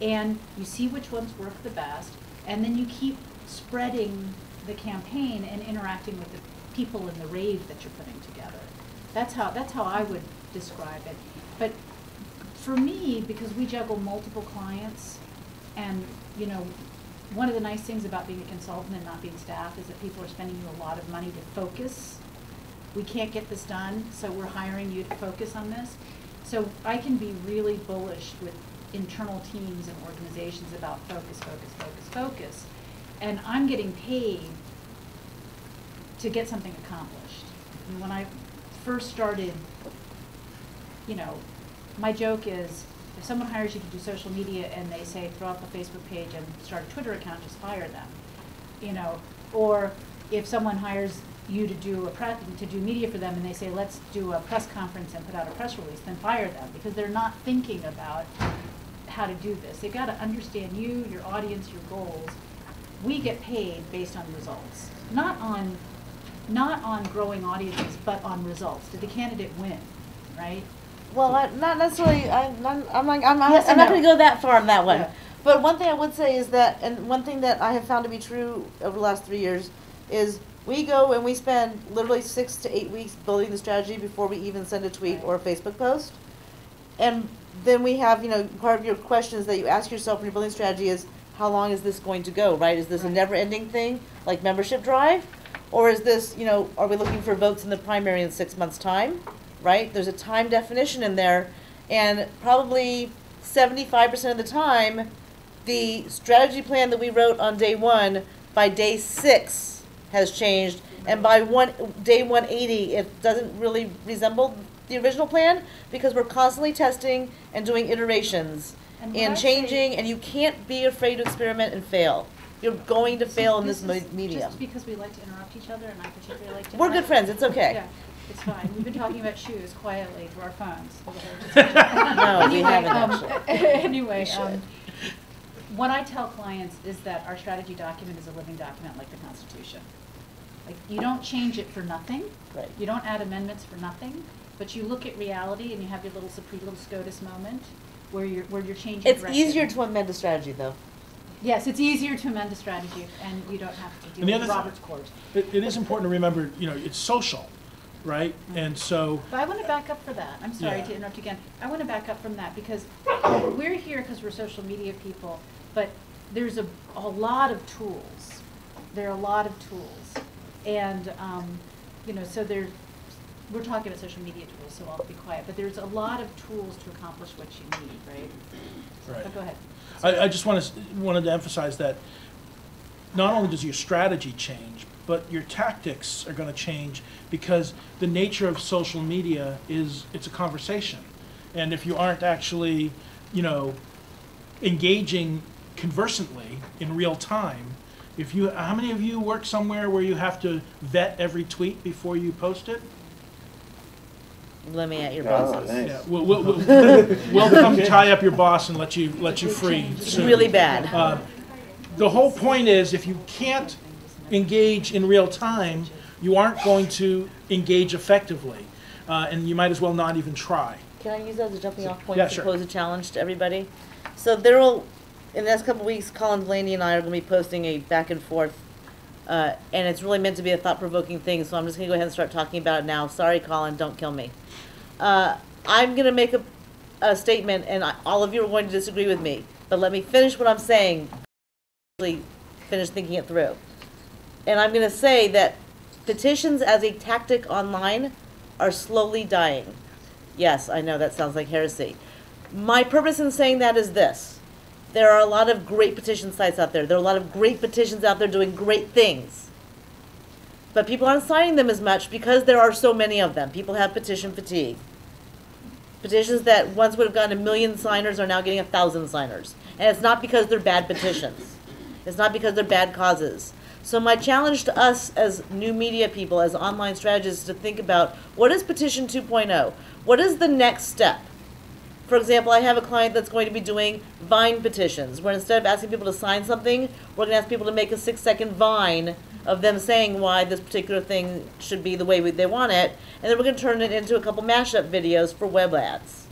And you see which ones work the best. And then you keep spreading the campaign and interacting with the people in the rave that you're putting together. That's how, that's how I would describe it. But for me, because we juggle multiple clients, and, you know, one of the nice things about being a consultant and not being staff is that people are spending you a lot of money to focus. We can't get this done, so we're hiring you to focus on this. So I can be really bullish with internal teams and organizations about focus, focus, focus, focus. And I'm getting paid to get something accomplished. And when I first started, you know, my joke is if someone hires you to do social media and they say throw up a Facebook page and start a Twitter account, just fire them. You know, or if someone hires you to do a press, to do media for them and they say let's do a press conference and put out a press release, then fire them because they're not thinking about how to do this. They've got to understand you, your audience, your goals. We get paid based on results, not on not on growing audiences, but on results. Did the candidate win, right? Well, I, not necessarily. I'm not. I'm like. I'm, I'm, Yes I'm not no. going to go that far on that one. Yeah. But one thing I would say is that, and one thing that I have found to be true over the last three years, is we go and we spend literally six to eight weeks building the strategy before we even send a tweet or a Facebook post. And then we have, you know, part of your questions that you ask yourself when you're building strategy is, how long is this going to go, right? Is this a never-ending thing, like membership drive? Or is this, you know, are we looking for votes in the primary in six months' time, right? There's a time definition in there, and probably seventy-five percent of the time, the strategy plan that we wrote on day one, by day six has changed, and by one, day one eighty, it doesn't really resemble the original plan, because we're constantly testing and doing iterations, And and changing, and you can't be afraid to experiment and fail. You're going to fail in this is medium. Just because we like to interrupt each other, and I particularly like to. We're good friends, it's okay. Yeah, it's fine. We've been talking about shoes quietly through our phones. for the whole. No, we Anyway, haven't um, actually. Anyway, We um, should. what I tell clients is that our strategy document is a living document like the Constitution. Like, you don't change it for nothing. Right. You don't add amendments for nothing, but you look at reality and you have your little Supreme little SCOTUS moment where you're, where you're changing It's direction. easier to amend a strategy, though. Yes, it's easier to amend a strategy and you don't have to And deal the with Roberts court. It, it is important to remember, you know, it's social, right? And so, But I want to back up for that. I'm sorry Yeah. to interrupt again. I want to back up from that because we're here because we're social media people, but there's a, a lot of tools. There are a lot of tools. And, um, you know, so there's, we're talking about social media tools, so I'll be quiet, but there's a lot of tools to accomplish what you need, right? right. But go ahead. I, I just want to, wanted to emphasize that not only does your strategy change, but your tactics are going to change because the nature of social media is it's a conversation. And if you aren't actually, you know, engaging conversantly in real time, if you, how many of you work somewhere where you have to vet every tweet before you post it? Let me at your Oh, bosses. nice. Yeah, we'll, we'll, we'll, we'll come tie up your boss and let you, let you free. It's soon. really bad. Uh, The whole point is, if you can't engage in real time, you aren't going to engage effectively, uh, and you might as well not even try. Can I use that as a jumping off point Yeah, to sure. pose a challenge to everybody? So there will, in the next couple of weeks, Colin Delany and I are gonna be posting a back and forth, uh, and it's really meant to be a thought-provoking thing, so I'm just gonna go ahead and start talking about it now. Sorry, Colin, don't kill me. Uh, I'm gonna make a, a statement, and I, all of you are going to disagree with me, but let me finish what I'm saying. Finish thinking it through. And I'm gonna say that petitions as a tactic online are slowly dying. Yes, I know that sounds like heresy. My purpose in saying that is this. There are a lot of great petition sites out there. There are a lot of great petitions out there doing great things. But people aren't signing them as much because there are so many of them. People have petition fatigue. Petitions that once would have gotten a million signers are now getting a thousand signers. And it's not because they're bad petitions. It's not because they're bad causes. So my challenge to us as new media people, as online strategists, is to think about what is petition 2.0? What is the next step? For example, I have a client that's going to be doing Vine petitions, where instead of asking people to sign something, we're going to ask people to make a six-second Vine of them saying why this particular thing should be the way we, they want it, and then we're going to turn it into a couple mashup videos for web ads.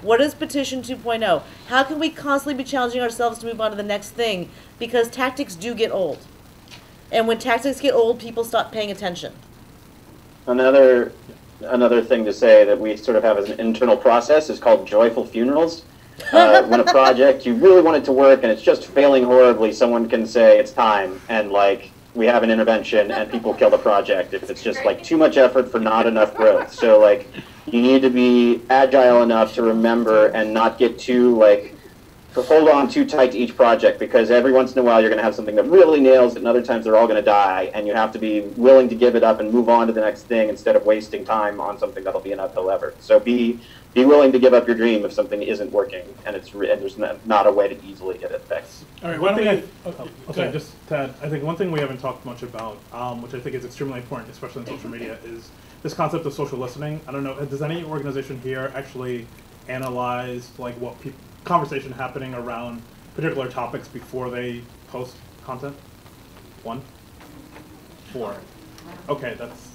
What is petition 2.0? How can we constantly be challenging ourselves to move on to the next thing? Because tactics do get old. And when tactics get old, people stop paying attention. Another, another thing to say that we sort of have as an internal process is called joyful funerals. Uh, when a project you really want it to work and it's just failing horribly, someone can say it's time and like we have an intervention and people kill the project if it's just like too much effort for not enough growth. So like you need to be agile enough to remember and not get too like hold on too tight to each project because every once in a while you're going to have something that really nails it and other times they're all going to die and you have to be willing to give it up and move on to the next thing instead of wasting time on something that'll be an uphill effort so be be willing to give up your dream if something isn't working and it's re- and there's not, not a way to easily get it fixed All right, One thing we? I, oh, oh, go sorry, ahead. just Ted, I think one thing we haven't talked much about, um, which I think is extremely important, especially on social media, is this concept of social listening. I don't know, does any organization here actually analyze like what peop conversation happening around particular topics before they post content? One? Four. Okay, that's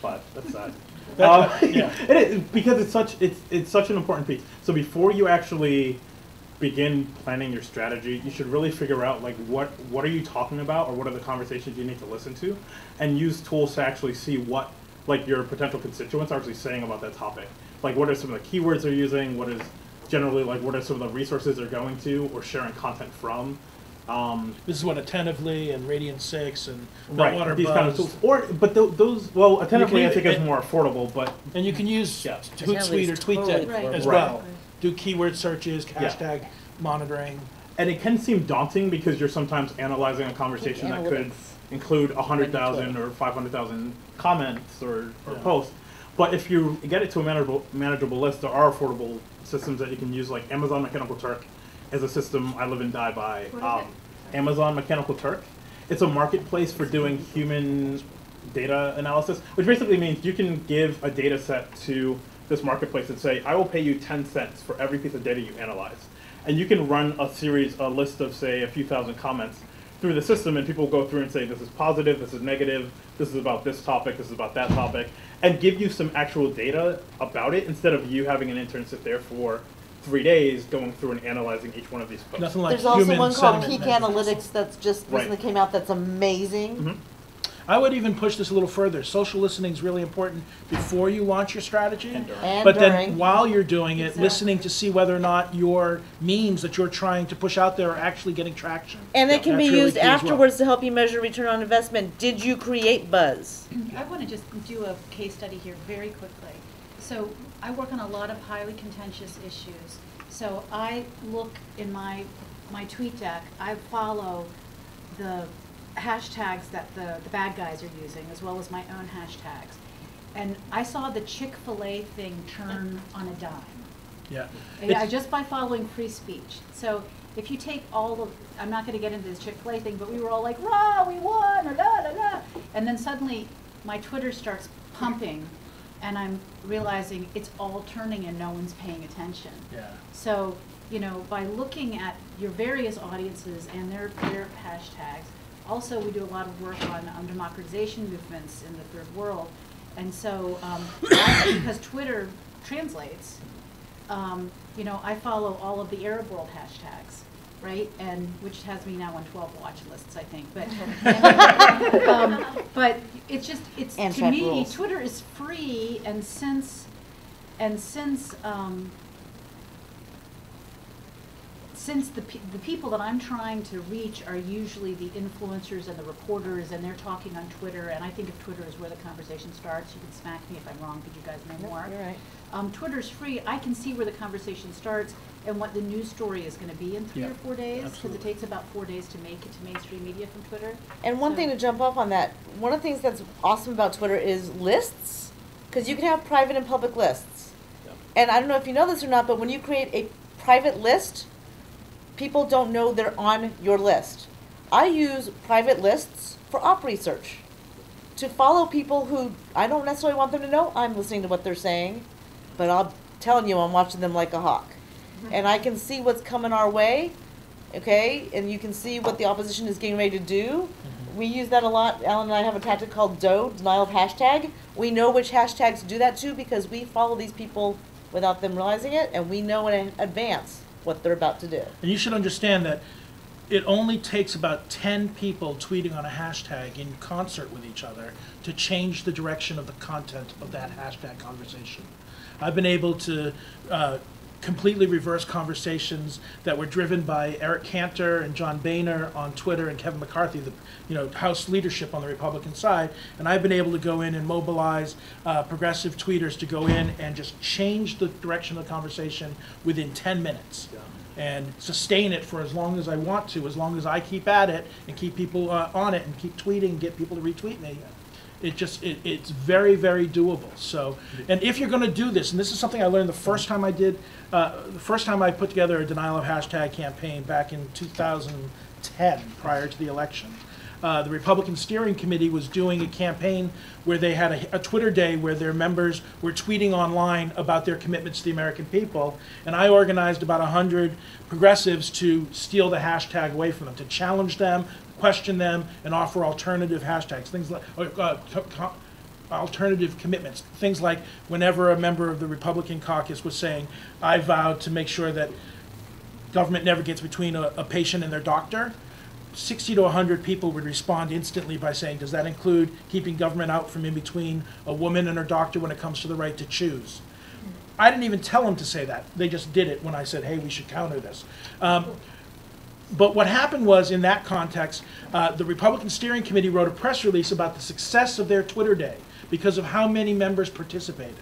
five. That's sad. That- Um, yeah. it is because it's such it's it's such an important piece. So before you actually begin planning your strategy, you should really figure out like what what are you talking about or what are the conversations you need to listen to, and use tools to actually see what like your potential constituents are actually saying about that topic. Like what are some of the keywords they're using? What is generally like what are some of the resources they're going to or sharing content from? Um, This is what Attentive.ly and Radian6 and right, Meltwater these kind of tools. Or but th- those well, Attentive.ly I think it- is more affordable, but And you can use Yeah. Hootsuite or Totally TweetDeck affordable. as Right. well. do keyword searches, hashtag monitoring. and it can seem daunting because you're sometimes analyzing a conversation that could Analytics. include 100,000 or 500,000 comments or, or Yeah. posts. But if you get it to a manageable, manageable list, there are affordable systems that you can use, like Amazon Mechanical Turk is a system I live and die by. Um, Amazon Mechanical Turk. It's a marketplace for doing human data analysis, which basically means you can give a data set to this marketplace and say, I will pay you 10 cents for every piece of data you analyze. And you can run a series, a list of, say, a few thousand comments through the system, and people go through and say, this is positive, this is negative, this is about this topic, this is about that topic, and give you some actual data about it instead of you having an intern sit there for three days going through and analyzing each one of these posts. Nothing like There's also one called Peak measurement. Analytics that's just Right. recently came out that's amazing. Mhm. I would even push this a little further. Social listening is really important before you launch your strategy. And during. But then while you're doing it, Exactly. listening to see whether or not your memes that you're trying to push out there are actually getting traction. And it can be really used key as well. afterwards to help you measure return on investment. Did you create buzz? I want to just do a case study here very quickly. So I work on a lot of highly contentious issues. So I look in my, my TweetDeck, I follow the hashtags that the, the bad guys are using, as well as my own hashtags. And I saw the Chick-fil-A thing turn on a dime. Yeah. Yeah, just by following free speech. So if you take all of, I'm not gonna get into this Chick-fil-A thing, but we were all like, rah, we won, or la, la, la. And then suddenly, my Twitter starts pumping, and I'm realizing it's all turning and no one's paying attention. Yeah. So, you know, by looking at your various audiences and their, their hashtags, also, we do a lot of work on, um, democratization movements in the third world. And so, um, because Twitter translates, um, you know, I follow all of the Arab world hashtags, right? And, which has me now on twelve watch lists, I think, but, um, but it's just, it's, And to me, rules. Twitter is free, and since, and since, um, since the, pe- the people that I'm trying to reach are usually the influencers and the reporters, and they're talking on Twitter, and I think if Twitter is where the conversation starts, you can smack me if I'm wrong, because you guys know more. You're right. Um, Twitter's free, I can see where the conversation starts and what the news story is gonna be in three Yeah, or four days, because it takes about four days to make it to mainstream media from Twitter. And one So- thing to jump off on that, one of the things that's awesome about Twitter is lists, because you can have private and public lists. And I don't know if you know this or not, but when you create a private list, people don't know they're on your list. I use private lists for op research to follow people who I don't necessarily want them to know I'm listening to what they're saying, but I'm telling you I'm watching them like a hawk. Mm-hmm. And I can see what's coming our way, okay? And you can see what the opposition is getting ready to do. Mm-hmm. We use that a lot. Alan and I have a tactic called DOE, denial of hashtag. We know which hashtags to do that to because we follow these people without them realizing it, and we know in advance what they're about to do. And you should understand that it only takes about 10 people tweeting on a hashtag in concert with each other to change the direction of the content of that hashtag conversation. I've been able to uh, completely reverse conversations that were driven by Eric Cantor and John Boehner on Twitter and Kevin McCarthy, the you know House leadership on the Republican side, and I've been able to go in and mobilize uh, progressive tweeters to go in and just change the direction of the conversation within 10 minutes. And sustain it for as long as I want to, as long as I keep at it and keep people uh, on it and keep tweeting and get people to retweet me. It just, it, it's very, very doable. So, and if you're going to do this, and this is something I learned the first time I did, uh, the first time I put together a denial of hashtag campaign back in 2010, prior to the election. Uh, the Republican Steering Committee was doing a campaign where they had a, a Twitter day where their members were tweeting online about their commitments to the American people. And I organized about 100 progressives to steal the hashtag away from them, to challenge them, question them, and offer alternative hashtags. Things like, uh, uh, alternative commitments. Things like whenever a member of the Republican caucus was saying, I vowed to make sure that government never gets between a, a patient and their doctor, 60 to 100 people would respond instantly by saying, does that include keeping government out from in between a woman and her doctor when it comes to the right to choose? I didn't even tell them to say that. They just did it when I said, hey, we should counter this. Um, but what happened was, in that context, uh, the Republican Steering Committee wrote a press release about the success of their Twitter day because of how many members participated.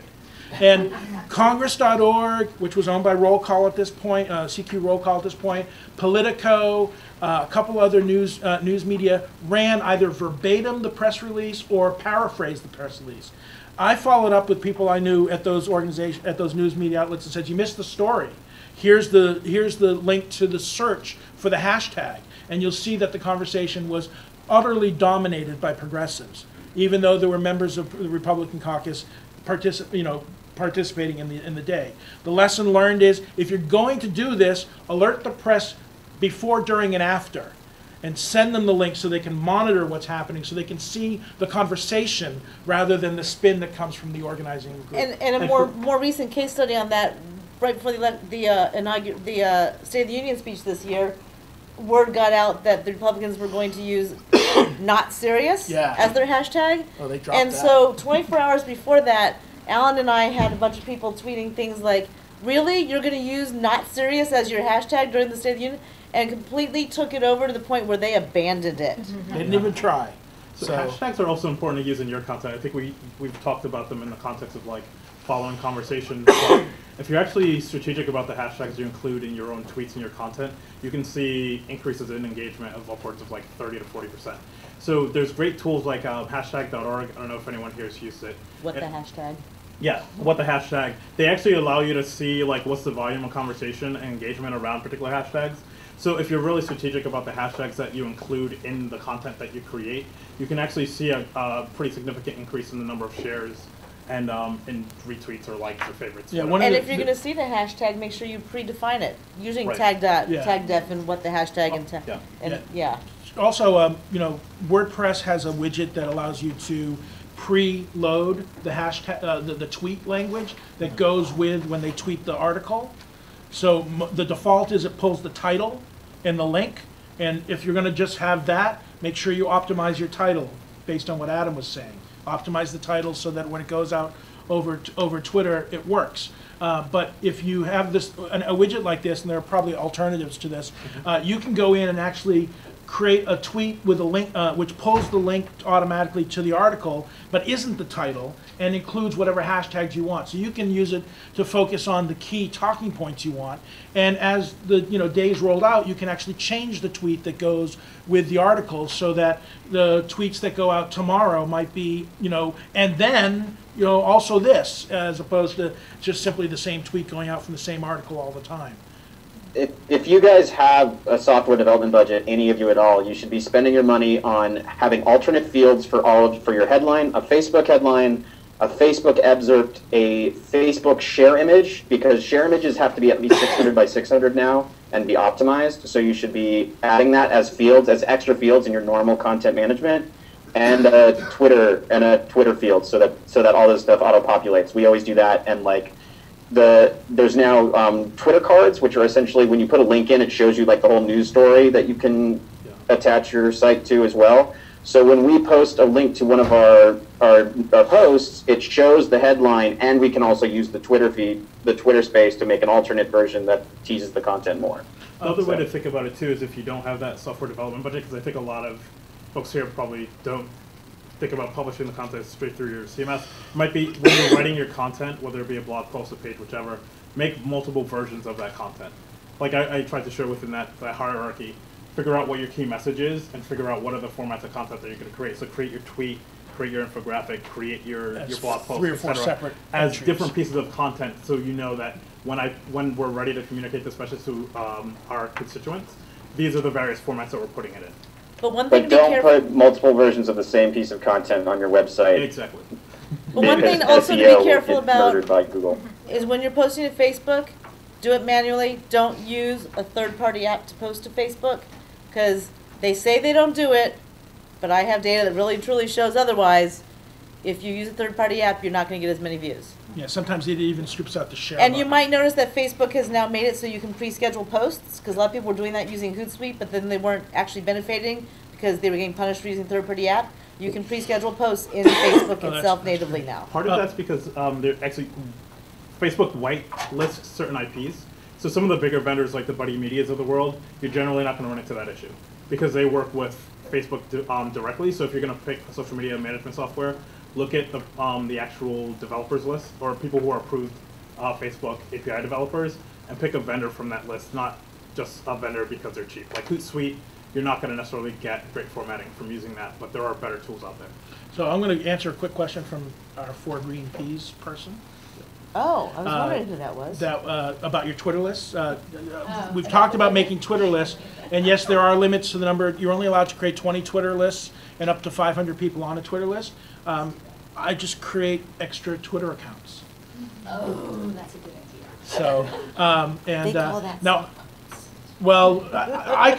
And Congress.org, which was owned by Roll Call at this point, uh, CQ Roll Call at this point, Politico, uh, a couple other news uh, news media ran either verbatim the press release or paraphrased the press release. I followed up with people I knew at those organization at those news media outlets and said, "You missed the story. Here's the here's the link to the search for the hashtag, and you'll see that the conversation was utterly dominated by progressives, even though there were members of the Republican caucus particip- you know, participating in the in the day. The lesson learned is if you're going to do this, alert the press before, during, and after." And send them the link so they can monitor what's happening, so they can see the conversation rather than the spin that comes from the organizing group. And, and a And more, for- more recent case study on that, right before the, the, uh, inaugur, the, uh, State of the Union speech this year, word got out that the Republicans were going to use not serious Yeah. as their hashtag. Oh, they dropped And that. so twenty-four hours before that, Alan and I had a bunch of people tweeting things like, really, you're gonna use not serious as your hashtag during the State of the Union? And completely took it over to the point where they abandoned it. Mm-hmm. They didn't even try. So, So, hashtags are also important to use in your content. I think we we've talked about them in the context of like following conversations. but if you're actually strategic about the hashtags you include in your own tweets and your content, you can see increases in engagement of upwards of like 30 to 40 percent. So there's great tools like um, hashtag.org. I don't know if anyone here has used it. What the hashtag? yeah, what the hashtag. They actually allow you to see like what's the volume of conversation and engagement around particular hashtags. So if you're really strategic about the hashtags that you include in the content that you create, you can actually see a, a pretty significant increase in the number of shares and um, in retweets or likes or favorites. Yeah, one of And the- if you're gonna see the hashtag, make sure you predefine it, using Right. tag dot, Yeah. tag def and what the hashtag and ta- Yeah. and, yeah. also, um, you know, WordPress has a widget that allows you to preload the hashtag, uh, the, the tweet language that goes with when they tweet the article. So m- the default is it pulls the title and the link. And if you're gonna just have that, make sure you optimize your title based on what Adam was saying. Optimize the title so that when it goes out over, over Twitter, it works. Uh, but if you have this, an- a widget like this, and there are probably alternatives to this, uh, you can go in and actually create a tweet with a link, uh, which pulls the link automatically to the article, but isn't the title, and includes whatever hashtags you want. So you can use it to focus on the key talking points you want. And as the you know days rolled out, you can actually change the tweet that goes with the article, so that the tweets that go out tomorrow might be you know, and then you know also this, as opposed to just simply the same tweet going out from the same article all the time. if, if you guys have a software development budget, any of you at all, you should be spending your money on having alternate fields for all of, for your headline, a Facebook headline, a Facebook excerpt, a Facebook share image, because share images have to be at least 600 by 600 now and be optimized. So you should be adding that as fields, as extra fields in your normal content management, and a Twitter and a Twitter field, so that so that all this stuff auto populates. We always do that, and like the there's now um, Twitter cards, which are essentially when you put a link in, it shows you like the whole news story that you can attach your site to as well. So when we post a link to one of our, our our posts, it shows the headline, and we can also use the Twitter feed, the Twitter space, to make an alternate version that teases the content more. Another way to think about it too is if you don't have that software development budget, because I think a lot of folks here probably don't think about publishing the content straight through your CMS. It might be when you're writing your content, whether it be a blog post, a page, whichever, make multiple versions of that content. Like I, I tried to show within that, that hierarchy, figure out what your key message is and figure out what are the formats of content that you're going to create. So create your tweet, create your infographic, create your, As your blog post, three or et four cetera, separate as entries. different pieces of content so you know that when I when we're ready to communicate this message to um, our constituents, these are the various formats that we're putting it in. But one thing But to don't careful, put multiple versions of the same piece of content on your website. Exactly. but one thing because also to be careful about by Google. is when you're posting to Facebook, do it manually. Don't use a third-party app to post to Facebook, because they say they don't do it, but I have data that really truly shows otherwise. If you use a third-party app, you're not going to get as many views. Yeah, sometimes it even strips out the share. And you might notice that Facebook has now made it so you can pre-schedule posts, because a lot of people were doing that using Hootsuite, but then they weren't actually benefiting because they were getting punished for using third-party app. You can pre-schedule posts in Facebook Oh, itself that's natively great. now. Part of Uh, that's because um, they're actually Facebook white lists certain IPs. So some of the bigger vendors like the Buddy Medias of the world, you're generally not going to run into that issue because they work with Facebook um, directly. So if you're going to pick a social media management software, look at the, um, the actual developers list or people who are approved uh, Facebook API developers and pick a vendor from that list, not just a vendor because they're cheap. Like Hootsuite, you're not going to necessarily get great formatting from using that, but there are better tools out there. So I'm going to answer a quick question from our four green peas person. Oh, I was Uh, wondering who that was. That, uh, about your Twitter lists. Uh, Oh. We've talked about making Twitter lists, and yes, there are limits to the number, you're only allowed to create 20 Twitter lists and up to 500 people on a Twitter list. Um, I just create extra Twitter accounts. Oh, that's a good idea. So, um, and, They call uh, that now, well, I,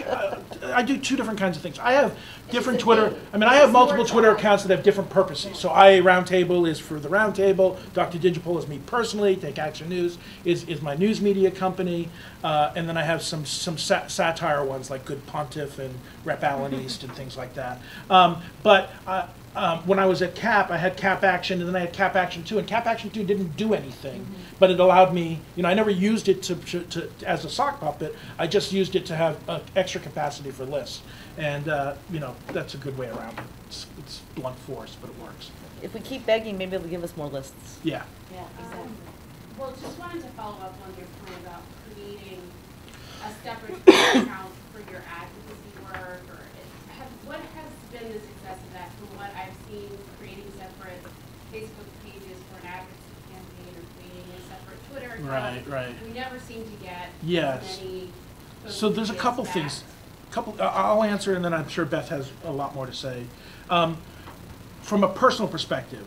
I, I do two different kinds of things. I have different Twitter, I mean, I have multiple Twitter accounts that have different purposes. So IA Roundtable is for the roundtable, Dr. Digipol is me personally, Take Action News is, is my news media company, uh, and then I have some, some sa- satire ones like Good Pontiff and Rep Allen East and things like that. Um, but, uh, um, when I was at CAP, I had CAP Action, and then I had CAP Action Two, and CAP Action Two didn't do anything, but it allowed me, you know, I never used it to, to, to as a sock puppet. I just used it to have uh, extra capacity for lists, and uh, you know, that's a good way around it. It's, it's blunt force, but it works. If we keep begging, maybe they'll give us more lists. Yeah. Yeah, exactly. Um, Well, just wanted to follow up on your point about creating a separate Twitter account for your advocacy work, or have, what has been the success of that from what I've seen, creating separate Facebook pages for an advocacy campaign or creating a separate Twitter account? Right, right. We never seem to get Yes. as many. So there's a couple things, that. Couple, I'll answer, and then I'm sure Beth has a lot more to say. Um, from a personal perspective,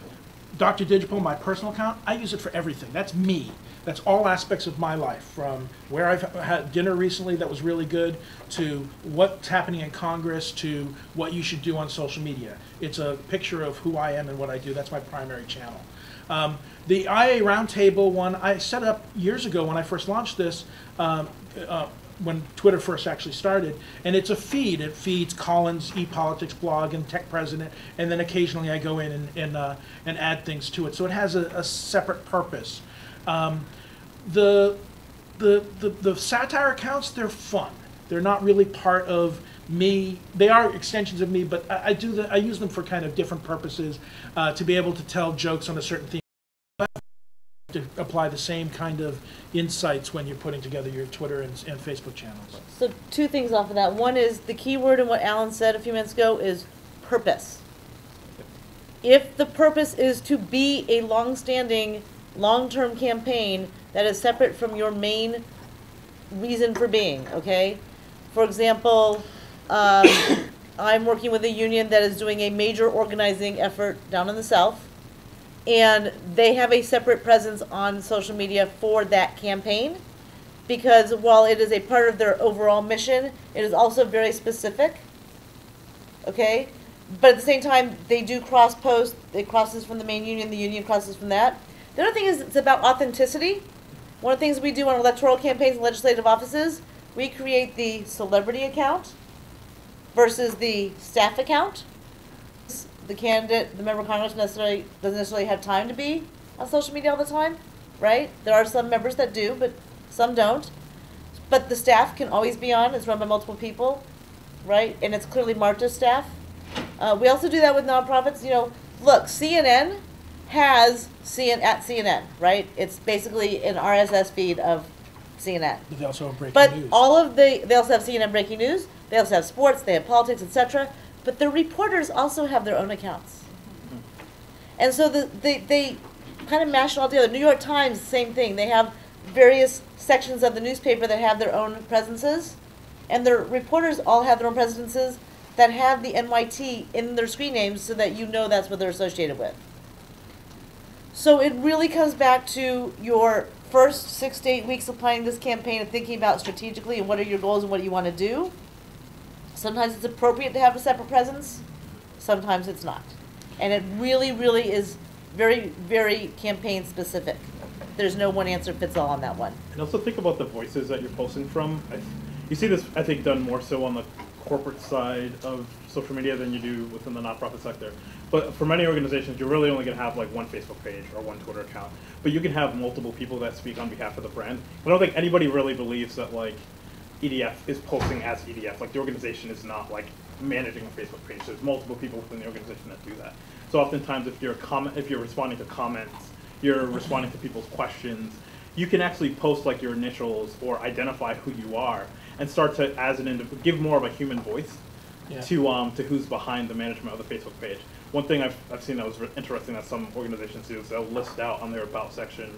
Dr. Digipol, my personal account, I use it for everything. That's me. That's all aspects of my life, from where I've had dinner recently that was really good, to what's happening in Congress, to what you should do on social media. It's a picture of who I am and what I do. That's my primary channel. Um, the IA Roundtable one I set up years ago when I first launched this, um, uh, when Twitter first actually started, and it's a feed. It feeds Colin's ePolitics blog and Tech President, and then occasionally I go in and and, uh, and add things to it. So it has a, a separate purpose. Um, the, the the the satire accounts they're fun. They're not really part of me. They are extensions of me, but I, I do the, I use them for kind of different purposes uh, to be able to tell jokes on a certain theme apply the same kind of insights when you're putting together your Twitter and, and Facebook channels. So two things off of that. One is the key word in what Alan said a few minutes ago is purpose. If the purpose is to be a long-standing, long-term campaign that is separate from your main reason for being, okay? For example, um, I'm working with a union that is doing a major organizing effort down in the south. And they have a separate presence on social media for that campaign because while it is a part of their overall mission, it is also very specific. Okay? But at the same time, they do cross post, it crosses from the main union, the union crosses from that. The other thing is it's about authenticity. One of the things we do on electoral campaigns and legislative offices, we create the celebrity account versus the staff account. The candidate, the member of Congress necessarily doesn't necessarily have time to be on social media all the time, right? There are some members that do, but some don't. But the staff can always be on. It's run by multiple people, right? And it's clearly Marta's staff. Uh, we also do that with nonprofits. You know, look, CNN has CN at CNN, right? It's basically an RSS feed of CNN. But they also have breaking But news. all of the, they also have CNN breaking news, they also have sports, they have politics, etc. But the reporters also have their own accounts. And so the, they, they kind of mash it all together. New York Times, same thing. They have various sections of the newspaper that have their own presences. And their reporters all have their own presences that have the NYT in their screen names so that you know that's what they're associated with. So it really comes back to your first six to eight weeks of planning this campaign and thinking about strategically and what are your goals and what you want to do. Sometimes it's appropriate to have a separate presence, sometimes it's not. And it really, really is very, very campaign specific. There's no one answer fits all on that one. And also think about the voices that you're posting from. I, you see this, I think, done more so on the corporate side of social media than you do within the nonprofit sector. But for many organizations, you're really only going to have like one Facebook page or one Twitter account. But you can have multiple people that speak on behalf of the brand. I don't think anybody really believes that like EDF is posting as EDF. Like the organization is not like managing a Facebook page. There's multiple people within the organization that do that. So oftentimes, if you're comment, if you're responding to comments, you're responding to people's questions. You can actually post like your initials or identify who you are, and start to, as an individual, give more of a human voice Yeah. to um, to who's behind the management of the Facebook page. One thing I've, I've seen that was re- interesting that some organizations do is they'll list out on their about section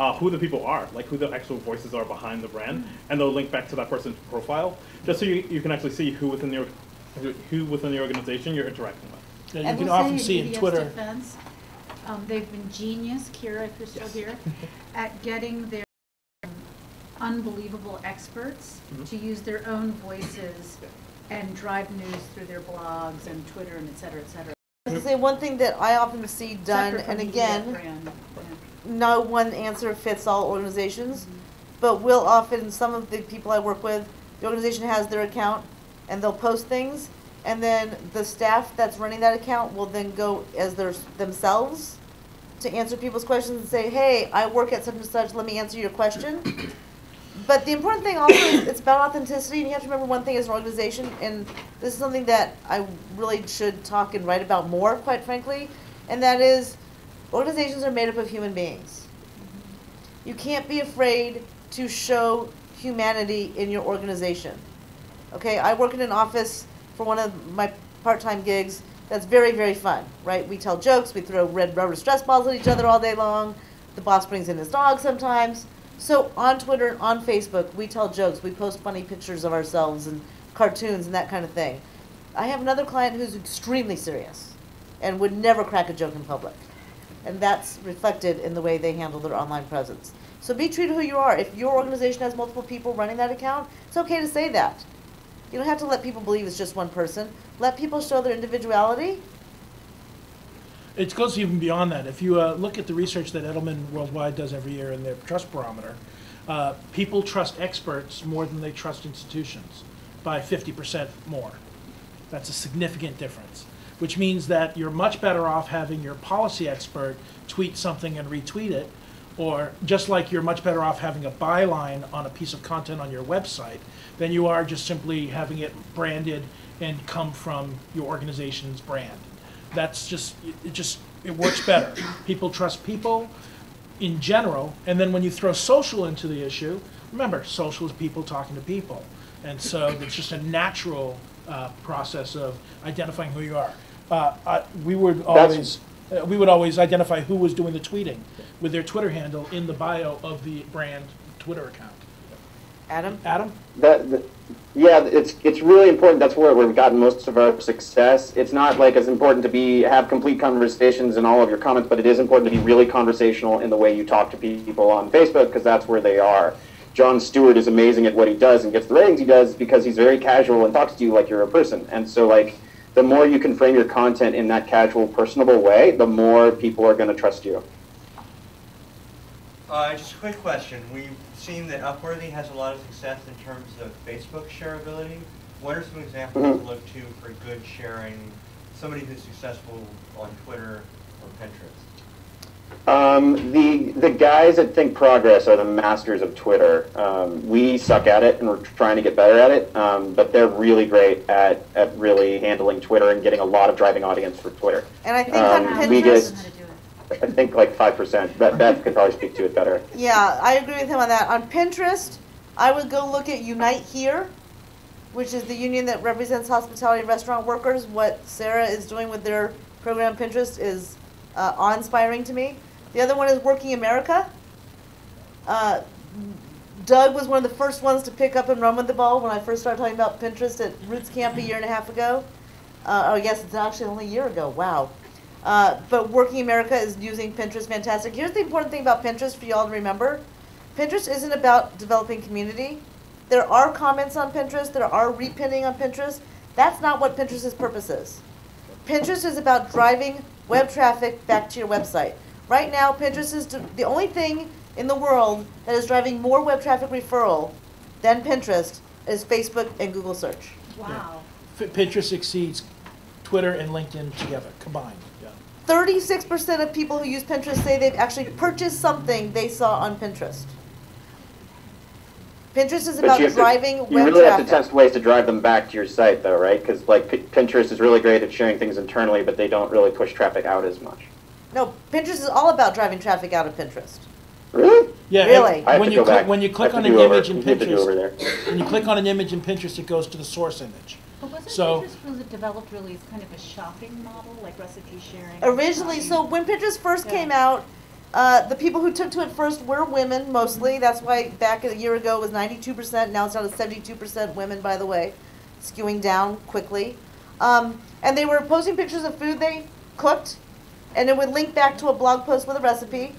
uh, who the people are, like who the actual voices are behind the brand, and they'll link back to that person's profile, just so you, you can actually see who within the who within the organization you're interacting with. Yeah, you I can will often say see in in Twitter. defense, um, they've been genius, Kira, if you're still here, at getting their um, unbelievable experts Mm-hmm. Mhm. to use their own voices and drive news through their blogs and Twitter and et cetera, et cetera. I was say, one thing that I often see done, and again, brand, yeah. No one answer fits all organizations, but will often, some of the people I work with, the organization has their account and they'll post things, and then the staff that's running that account will then go as their, themselves to answer people's questions and say, hey, I work at such and such, let me answer your question. But the important thing also is it's about authenticity, and you have to remember one thing as an organization, and this is something that I really should talk and write about more, quite frankly, and that is organizations are made up of human beings. You can't be afraid to show humanity in your organization. Okay, I work in an office for one of my part-time gigs that's very, very fun, right? We tell jokes, we throw red rubber stress balls at each other all day long. The boss brings in his dog sometimes. So on Twitter, and on Facebook, we tell jokes, we post funny pictures of ourselves and cartoons and that kind of thing. I have another client who's extremely serious and would never crack a joke in public. And that's reflected in the way they handle their online presence. So be true to who you are. If your organization has multiple people running that account, it's okay to say that. You don't have to let people believe it's just one person. Let people show their individuality. It goes even beyond that. If you uh, look at the research that Edelman Worldwide does every year in their trust barometer, uh, people trust experts more than they trust institutions by 50% more. That's a significant difference, which means that you're much better off having your policy expert tweet something and retweet it, or just like you're much better off having a byline on a piece of content on your website than you are just simply having it branded and come from your organization's brand. That's just, it- just, it works better. People trust people in general, and then when you throw social into the issue, remember, social is people talking to people. And so it's just a natural uh, process of identifying who you are. Uh, I- We would always, uh, we would always identify who was doing the tweeting with their Twitter handle in the bio of the brand Twitter account. Adam? Adam? That, that- yeah, it's it's really important. That's where we've gotten most of our success. It's not like as important to be have complete conversations in all of your comments, but it is important to be really conversational in the way you talk to people on Facebook because that's where they are. Jon Stewart is amazing at what he does and gets the ratings he does because he's very casual and talks to you like you're a person. And so like the more you can frame your content in that casual, personable way, the more people are going to trust you. Uh, just a quick question. We've seen that Upworthy has a lot of success in terms of Facebook shareability. What are some examples Mhm. to look to for good sharing? Somebody who's successful on Twitter or Pinterest. Um, the the guys at Think Progress are the masters of Twitter. Um, we suck at it, and we're trying to get better at it. Um, but they're really great at, at really handling Twitter and getting a lot of driving audience for Twitter. And I think Um, on we Pinterest, just- How to do it. I think like five percent. Beth, Beth could probably speak to it better. yeah, I agree with him on that. On Pinterest, I would go look at Unite Here, which is the union that represents hospitality and restaurant workers. What Sarah is doing with their program on Pinterest is uh, awe-inspiring to me. The other one is Working America. Uh, Doug was one of the first ones to pick up and run with the ball when I first started talking about Pinterest at Roots Camp a year and a half ago. Uh, oh, yes, it's actually only a year ago. Wow. Uh, but Working America is using Pinterest fantastic. Here's the important thing about Pinterest for y'all to remember Pinterest isn't about developing community. There are comments on Pinterest, there are repinning on Pinterest. That's not what Pinterest's purpose is. Pinterest is about driving web traffic back to your website. Right now, Pinterest is the only thing in the world that is driving more web traffic referral than Pinterest is Facebook and Google search. Wow. F- Pinterest exceeds Twitter and LinkedIn together, combined. Yeah. 36% of people who use Pinterest say they've actually purchased something they saw on Pinterest. Pinterest is about you have to- driving You web really have to test ways to drive them back to your site, though, right? Because like P- Pinterest is really great at sharing things internally, but they don't really push traffic out as much. No, Pinterest is all about driving traffic out of Pinterest. Really? Yeah, Really? I have When to you go click, back. when you I click have on an do over- image in we have over Pinterest, there. when you click on an image in Pinterest, it goes to the source image. But wasn't So- Pinterest, was developed really as kind of a shopping model, like recipe sharing? Originally, so when Pinterest first Yeah. came out, uh, the people who took to it first were women mostly. That's why back a year ago it was 92%. Now it's down to 72% women, by the way, skewing down quickly. Um, and they were posting pictures of food they cooked, and it would link back to a blog post with a recipe.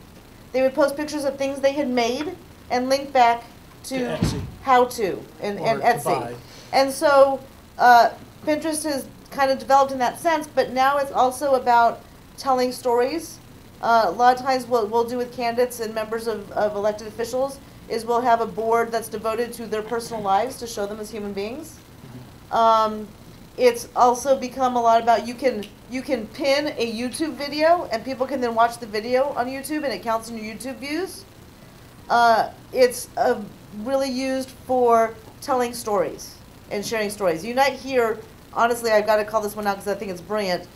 They would post pictures of things they had made and link back to, To how to and, Or and Etsy. buy. And so uh, Pinterest has kind of developed in that sense, but now it's also about telling stories. Uh, a lot of times, what we'll do with candidates and members of, of elected officials is we'll have a board that's devoted to their personal lives to show them as human beings. Um, it's also become a lot about you can you can pin a YouTube video and people can then watch the video on YouTube and it counts in your YouTube views. Uh, it's uh, really used for telling stories and sharing stories. Unite here, honestly, I've got to call this one out because I think it's brilliant.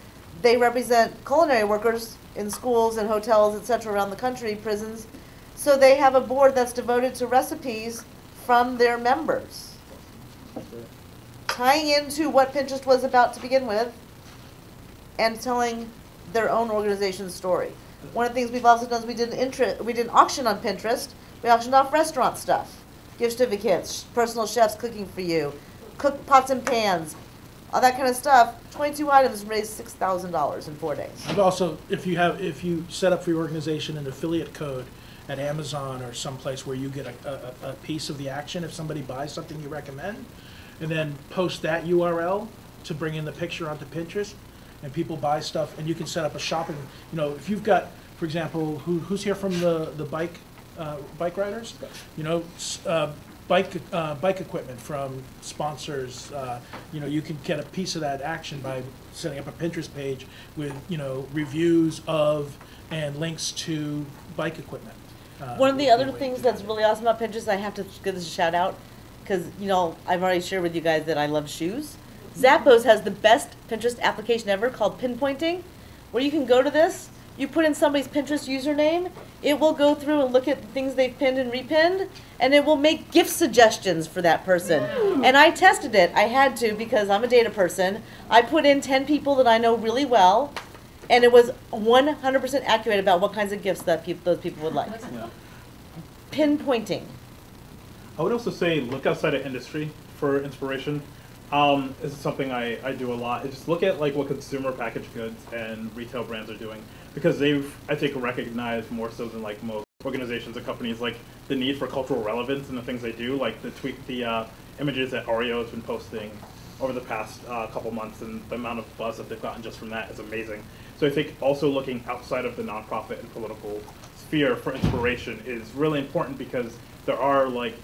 They represent culinary workers in schools and hotels, etc., around the country, prisons. So they have a board that's devoted to recipes from their members, tying into what Pinterest was about to begin with, and telling their own organization's story. One of the things we've also done is we did an intra- we did an auction on Pinterest. We auctioned off restaurant stuff, gift certificates, personal chefs cooking for you, cook pots and pans, all that kind of stuff. Twenty-two items raised six thousand dollars in four days. And also, if you have, if you set up for your organization an affiliate code at Amazon or someplace where you get a, a, a piece of the action if somebody buys something you recommend, and then post that URL to bring in the picture onto Pinterest, and people buy stuff, and you can set up a shopping, you know, if you've got, for example, who, who's here from the, the bike, uh, bike riders? You know, uh, bike, uh, bike equipment from sponsors, uh, you know, you can get a piece of that action by setting up a Pinterest page with, you know, reviews of and links to bike equipment. Uh, One of the would be a other things that's really awesome about Pinterest, I have to give this a shout out, because you know I've already shared with you guys that I love shoes. Zappos has the best Pinterest application ever called Pinpointing, where you can go to this, you put in somebody's Pinterest username, it will go through and look at the things they've pinned and repinned, and it will make gift suggestions for that person. Mm. And I tested it. I had to because I'm a data person. I put in 10 people that I know really well, and it was 100% accurate about what kinds of gifts that peop- those people would like. Pinpointing. I would also say look outside of industry for inspiration. Um, this is something I, I do a lot. Just look at like what consumer packaged goods and retail brands are doing because they've I think recognized more so than like most organizations and companies like the need for cultural relevance and the things they do. Like the tweet the uh, images that Oreo has been posting over the past uh, couple months and the amount of buzz that they've gotten just from that is amazing. So I think also looking outside of the nonprofit and political sphere for inspiration is really important because there are like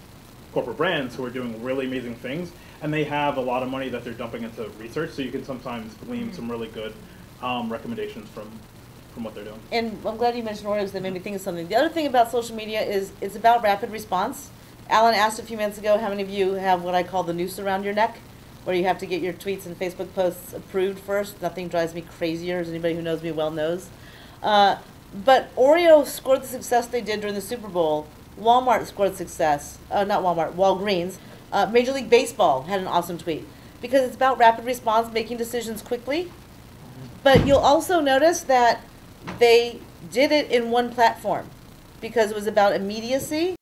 corporate brands who are doing really amazing things and they have a lot of money that they're dumping into research so you can sometimes glean some really good um, recommendations from from what they're doing And I'm glad you mentioned Oreos. That made me think of something. The other thing about social media is it's about rapid response. Alan asked a few minutes ago how many of you have what I call the noose around your neck, where you have to get your tweets and Facebook posts approved first. Nothing drives me crazier, as anybody who knows me well knows. Uh, but Oreo scored the success they did during the Super Bowl. Walmart scored success. Uh, not Walmart, Walgreens. Uh, Major League Baseball had an awesome tweet because it's about rapid response, making decisions quickly. But you'll also notice that they did it in one platform because it was about immediacy.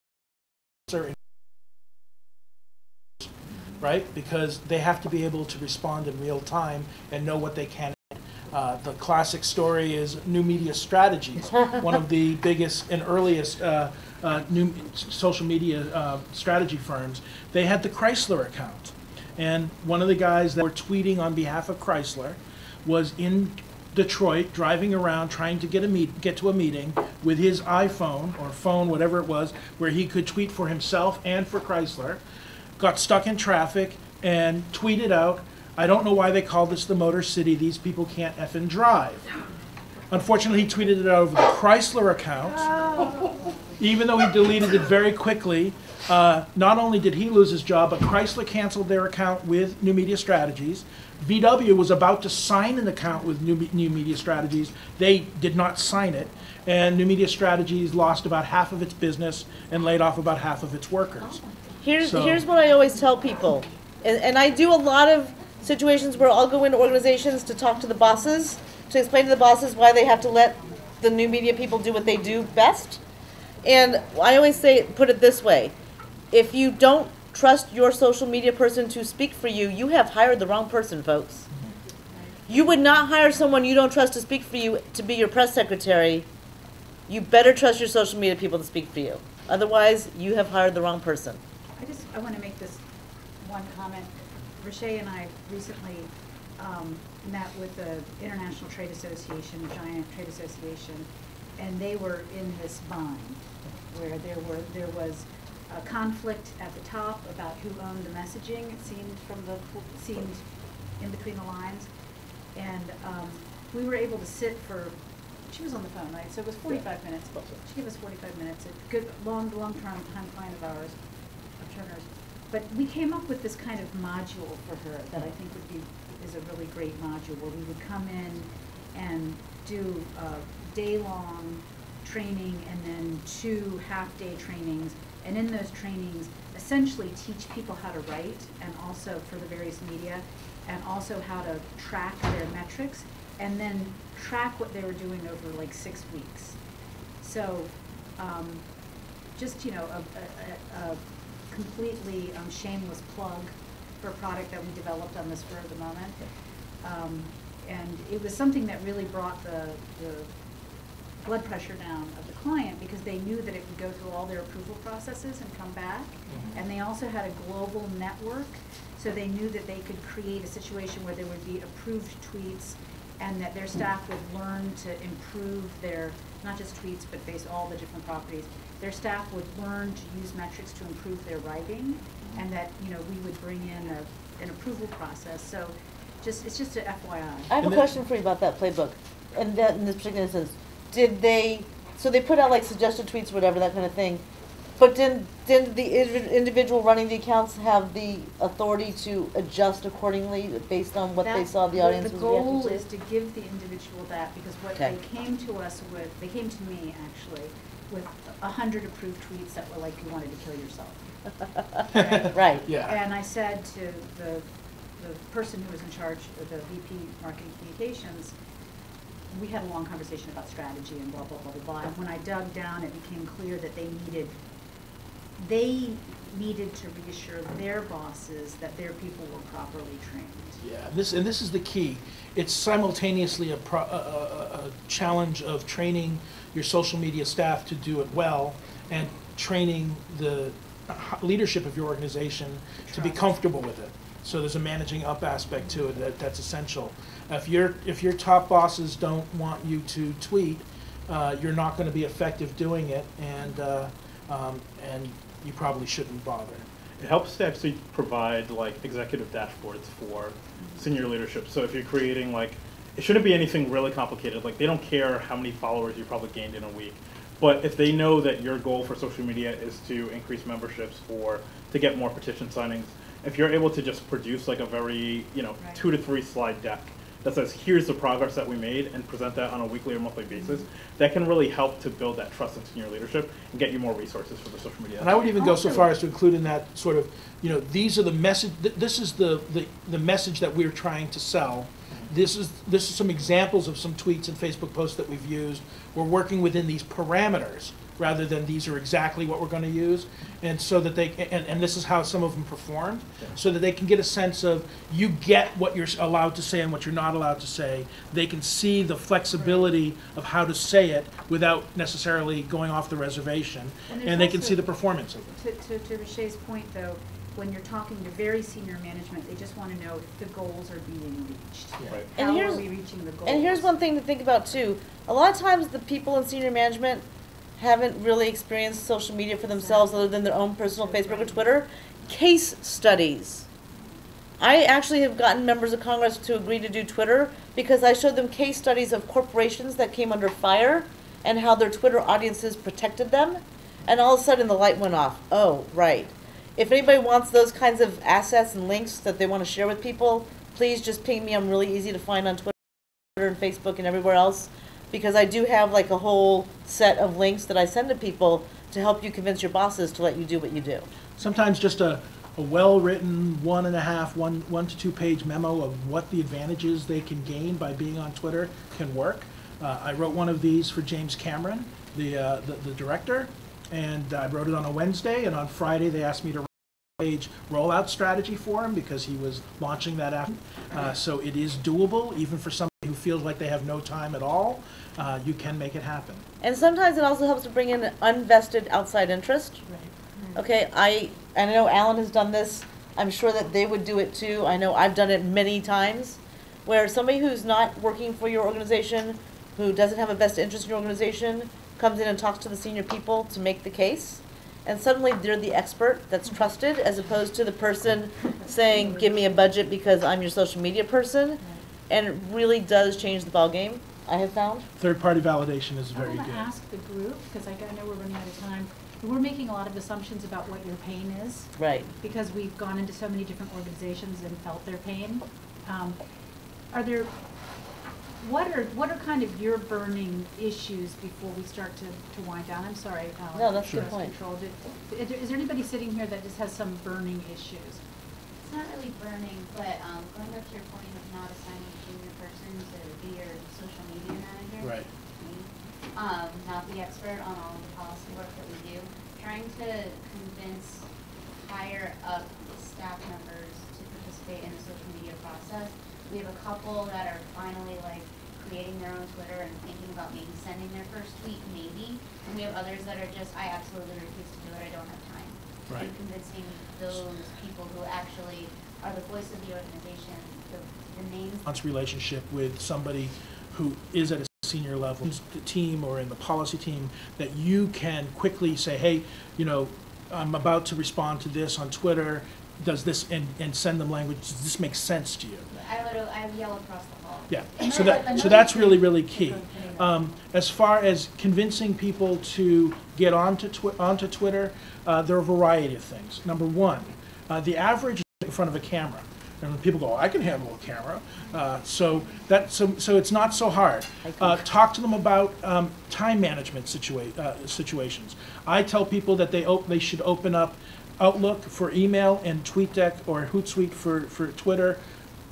Right, because they have to be able to respond in real time and know what they can. Uh, the classic story is New Media Strategies, one of the biggest and earliest uh, uh, new social media uh, strategy firms. They had the Chrysler account, and one of the guys that were tweeting on behalf of Chrysler was in Detroit, driving around trying to get a meet, get to a meeting with his iPhone or phone, whatever it was, where he could tweet for himself and for Chrysler. Got stuck in traffic and tweeted out, "I don't know why they call this the Motor City. These people can't effing drive." Unfortunately, he tweeted it out over the Chrysler account. Even though he deleted it very quickly, uh, not only did he lose his job, but Chrysler canceled their account with New Media Strategies. VW was about to sign an account with New, New Media Strategies. They did not sign it, and New Media Strategies lost about half of its business and laid off about half of its workers. Here's So- here's what I always tell people, and, and I do a lot of situations where I'll go into organizations to talk to the bosses to explain to the bosses why they have to let the new media people do what they do best. And I always say, put it this way: if you don't trust your social media person to speak for you, you have hired the wrong person, folks. You would not hire someone you don't trust to speak for you to be your press secretary. You better trust your social media people to speak for you. Otherwise, you have hired the wrong person. I just, I want to make this one comment. Riche and I recently um, met with the International Trade Association, Giant Trade Association, and they were in this bind where there were, there was a conflict at the top about who owned the messaging, it seemed from the, seemed in between the lines. And um, we were able to sit for, she was on the phone, right? So it was forty-five minutes. She gave us forty-five minutes, a good, long, long-term time client of ours, of Turner's. But we came up with this kind of module for her that I think would be, is a really great module, where we would come in and do a day-long training and then two half-day trainings. And in those trainings, essentially teach people how to write and also for the various media, and also how to track their metrics, and then track what they were doing over like six weeks. So, um, just, you know, a, a, a completely um, shameless plug for a product that we developed on the spur of the moment. Um, and it was something that really brought the, the blood pressure down of the client because they knew that it would go through all their approval processes and come back. And they also had a global network, so they knew that they could create a situation where there would be approved tweets and that their staff would learn to improve their, not just tweets, but base all the different properties. Their staff would learn to use metrics to improve their writing and mm-hmm. that, you know, we would bring in a, an approval process. So just, it's just a FYI. I have a question for you about that playbook. And that, in this particular instance, did they, so they put out like suggested tweets, whatever, that kind of thing. But did, did the individual running the accounts have the authority to adjust accordingly based on what they saw the audience The was goal reacting to? is to give the individual that, because what Okay. they came to us with, they came to me actually, with a hundred approved tweets that were like, you wanted to kill yourself. Right. Yeah. And I said to the, the person who was in charge of the VP Marketing Communications, we had a long conversation about strategy and blah, blah, blah, blah, blah. And when I dug down, it became clear that they needed, they needed to reassure their bosses that their people were properly trained. Yeah, this, and this is the key. It's simultaneously a, pro, a, a, a challenge of training your social media staff to do it well and training the leadership of your organization to be comfortable with it. So there's a managing up aspect to it that, that's essential. If your, if your top bosses don't want you to tweet, uh, you're not gonna be effective doing it and, uh, um, and you probably shouldn't bother. It helps to actually provide like executive dashboards for senior leadership. So if you're creating like, it shouldn't be anything really complicated. Like they don't care how many followers you probably gained in a week. But if they know that your goal for social media is to increase memberships or to get more petition signings, if you're able to just produce like a very, you know, Right. two to three slide deck that says, here's the progress that we made and present that on a weekly or monthly basis, mm-hmm. that can really help to build that trust in senior leadership and get you more resources for the social media. And I would even go so Also- far as to include in that sort of, you know, these are the message, th- this is the, the, the message that we're trying to sell. This is, this is some examples of some tweets and Facebook posts that we've used. We're working within these parameters rather than these are exactly what we're gonna use. And so that they, and, and this is how some of them performed, so that they can get a sense of, you get what you're allowed to say and what you're not allowed to say. They can see the flexibility of how to say it without necessarily going off the reservation. And And they can see the performance of it. To, to, to Riche's point, though, when you're talking to very senior management, they just want to know if the goals are being reached. Right. And How are here's- we reaching the goals? And here's one thing to think about too. A lot of times the people in senior management haven't really experienced social media for themselves other than their own personal Facebook or Twitter. Case studies. I actually have gotten members of Congress to agree to do Twitter because I showed them case studies of corporations that came under fire and how their Twitter audiences protected them. And all of a sudden the light went off. Oh, right. If anybody wants those kinds of assets and links that they want to share with people, please just ping me. I'm really easy to find on Twitter and Facebook and everywhere else because I do have like a whole set of links that I send to people to help you convince your bosses to let you do what you do. Sometimes just a, a well-written one and a half, one, one to two page memo of what the advantages they can gain by being on Twitter can work. Uh, I wrote one of these for James Cameron, the, uh, the, the director, and I wrote it on a Wednesday, and on Friday they asked me to page rollout strategy for him because he was launching that app. Uh, so it is doable, even for somebody who feels like they have no time at all. Uh, you can make it happen. And sometimes it also helps to bring in unvested outside interest. Okay, I, I know Alan has done this. I'm sure that they would do it too. I know I've done it many times. Where somebody who's not working for your organization, who doesn't have a vested interest in your organization, comes in and talks to the senior people to make the case. And suddenly they're the expert that's trusted as opposed to the person saying, give me a budget because I'm your social media person. And it really does change the ballgame, I have found. Third-party validation is I very want to good. ask the group, because I I know we're running out of time, we're making a lot of assumptions about what your pain is. Right. because we've gone into so many different organizations and felt their pain. Um, Are there, what are, what are kind of your burning issues before we start to, to wind down? I'm sorry, Alan. No, that's a good point. control. Did- Is there- is there anybody sitting here that just has some burning issues? It's not really burning, but um, going back to your point of not assigning a junior person to be your social media manager. Right. me, Um, not the expert on all of the policy work that we do, trying to convince higher up staff members to participate in the social media process. We have a couple that are finally like creating their own Twitter and thinking about maybe sending their first tweet, maybe. And we have others that are just, I absolutely refuse to do it, I don't have time. Right. And convincing those people who actually are the voice of the organization, the, the names relationship with somebody who is at a senior level, the team or in the policy team, that you can quickly say, hey, you know, I'm about to respond to this on Twitter, does this, and, and send them language, does this make sense to you? I would, I would yell across the hall. Yeah, so that, so that's really, really key. Um, as far as convincing people to get onto Twi- onto Twitter, uh, there are a variety of things. Number one, uh, the average in front of a camera. And people go, I can handle a camera. Uh, so that, so, so it's not so hard. Uh, talk to them about, um, time management situa- uh, situations. I tell people that they op- they should open up Outlook for email and TweetDeck or Hootsuite for, for Twitter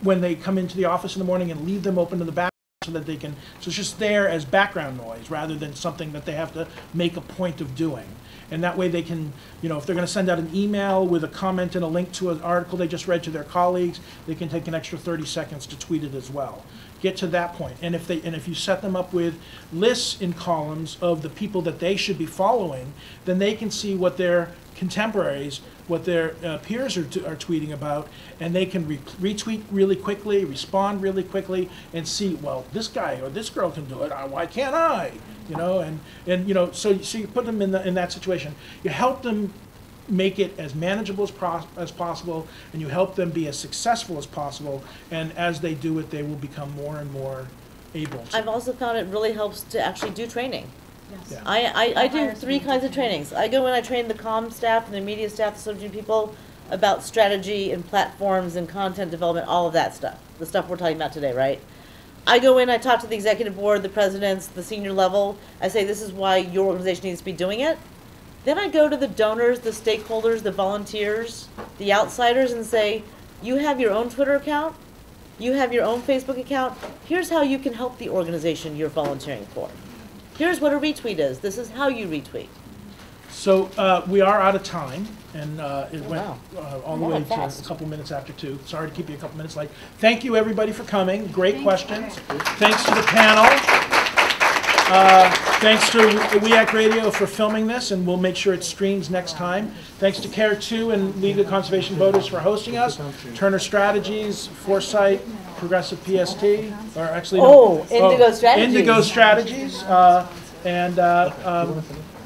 when they come into the office in the morning and leave them open in the back so that they can, so it's just there as background noise rather than something that they have to make a point of doing. And that way they can, you know, if they're gonna send out an email with a comment and a link to an article they just read to their colleagues, they can take an extra thirty seconds to tweet it as well. Get to that point. And if they, and if you set them up with lists in columns of the people that they should be following, then they can see what their contemporaries, what their uh, peers are, are tweeting about, and they can re- retweet really quickly, respond really quickly, and see, well, this guy or this girl can do it. uh, Why can't I? You know, and and you know, so so you put them in the, in that situation. You help them make it as manageable as, as possible, and you help them be as successful as possible. And as they do it, they will become more and more able to. I've also found it really helps to actually do training. Yes. I, I, I do three kinds of trainings. I go in, I train the comm staff and the media staff, the social media people about strategy and platforms and content development, all of that stuff. The stuff we're talking about today, right? I go in, I talk to the executive board, the presidents, the senior level. I say, this is why your organization needs to be doing it. Then I go to the donors, the stakeholders, the volunteers, the outsiders and say, you have your own Twitter account. You have your own Facebook account. Here's how you can help the organization you're volunteering for. Here's what a retweet is. This is how you retweet. So uh, we are out of time, and uh, it went wow. uh, all the Wow, way to fast. a couple minutes after two. Sorry to keep you a couple minutes late. Thank you, everybody, for coming. Great Thank questions. Thanks to the panel. Uh, Thanks to We Act Radio for filming this, and we'll make sure it streams next time. Thanks to Care2 and League of Conservation Voters for hosting us. Turner Strategies, Foresight, Progressive PST, or actually, no. Oh, Indigo Strategies. Indigo Strategies. uh, And uh, um,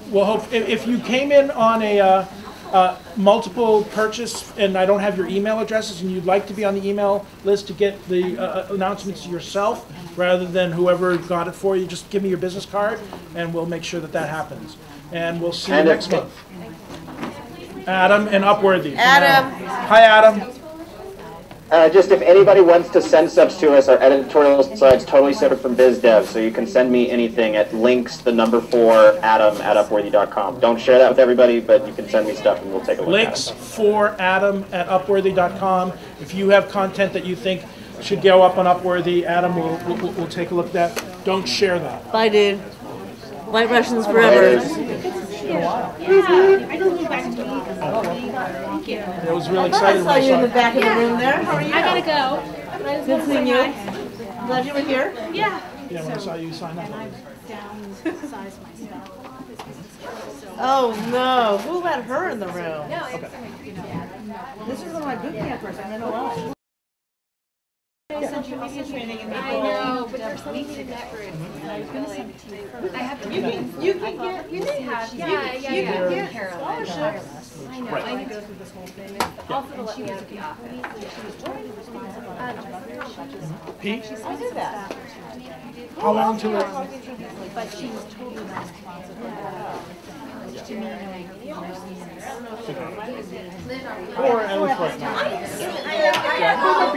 We'll hope, if, if you came in on a, uh, uh, multiple purchase and I don't have your email addresses and you'd like to be on the email list to get the uh, announcements yourself rather than whoever got it for you, just give me your business card and we'll make sure that that happens. And we'll see you And if- next month. Adam and Upworthy. Adam. Hi, Adam. Uh, just if anybody wants to send subs to us, our editorial side's totally separate from biz dev, so you can send me anything at links, the number four, adam at upworthy.com. Don't share that with everybody, but you can send me stuff and we'll take a look Links at it. for Adam at Upworthy.com. If you have content that you think should go up on Upworthy, Adam will, will, will take a look at that. Don't share that. Bye, dude. White Russians forever. I was really I excited saw when I you saw in the back of the room there. How are you? I gotta go. Good seeing you. Glad you were here. Yeah. Yeah, when I saw you sign up. I was- Downsize myself. Oh no, who let her in the room? No, it's, you know, This is one of my boot campers. I don't know why. Central media training in I know, but there's something to that room. I was gonna send it to you first. I have to. You can, you can get, you may have, you Yeah, can, yeah, you can get Caroline. scholarships. I know, I need to go through this whole thing. Also to let me out of the office. Pete, I did that. how long till it? But she was totally not responsive for that. To me, like, you know, Or at least right now.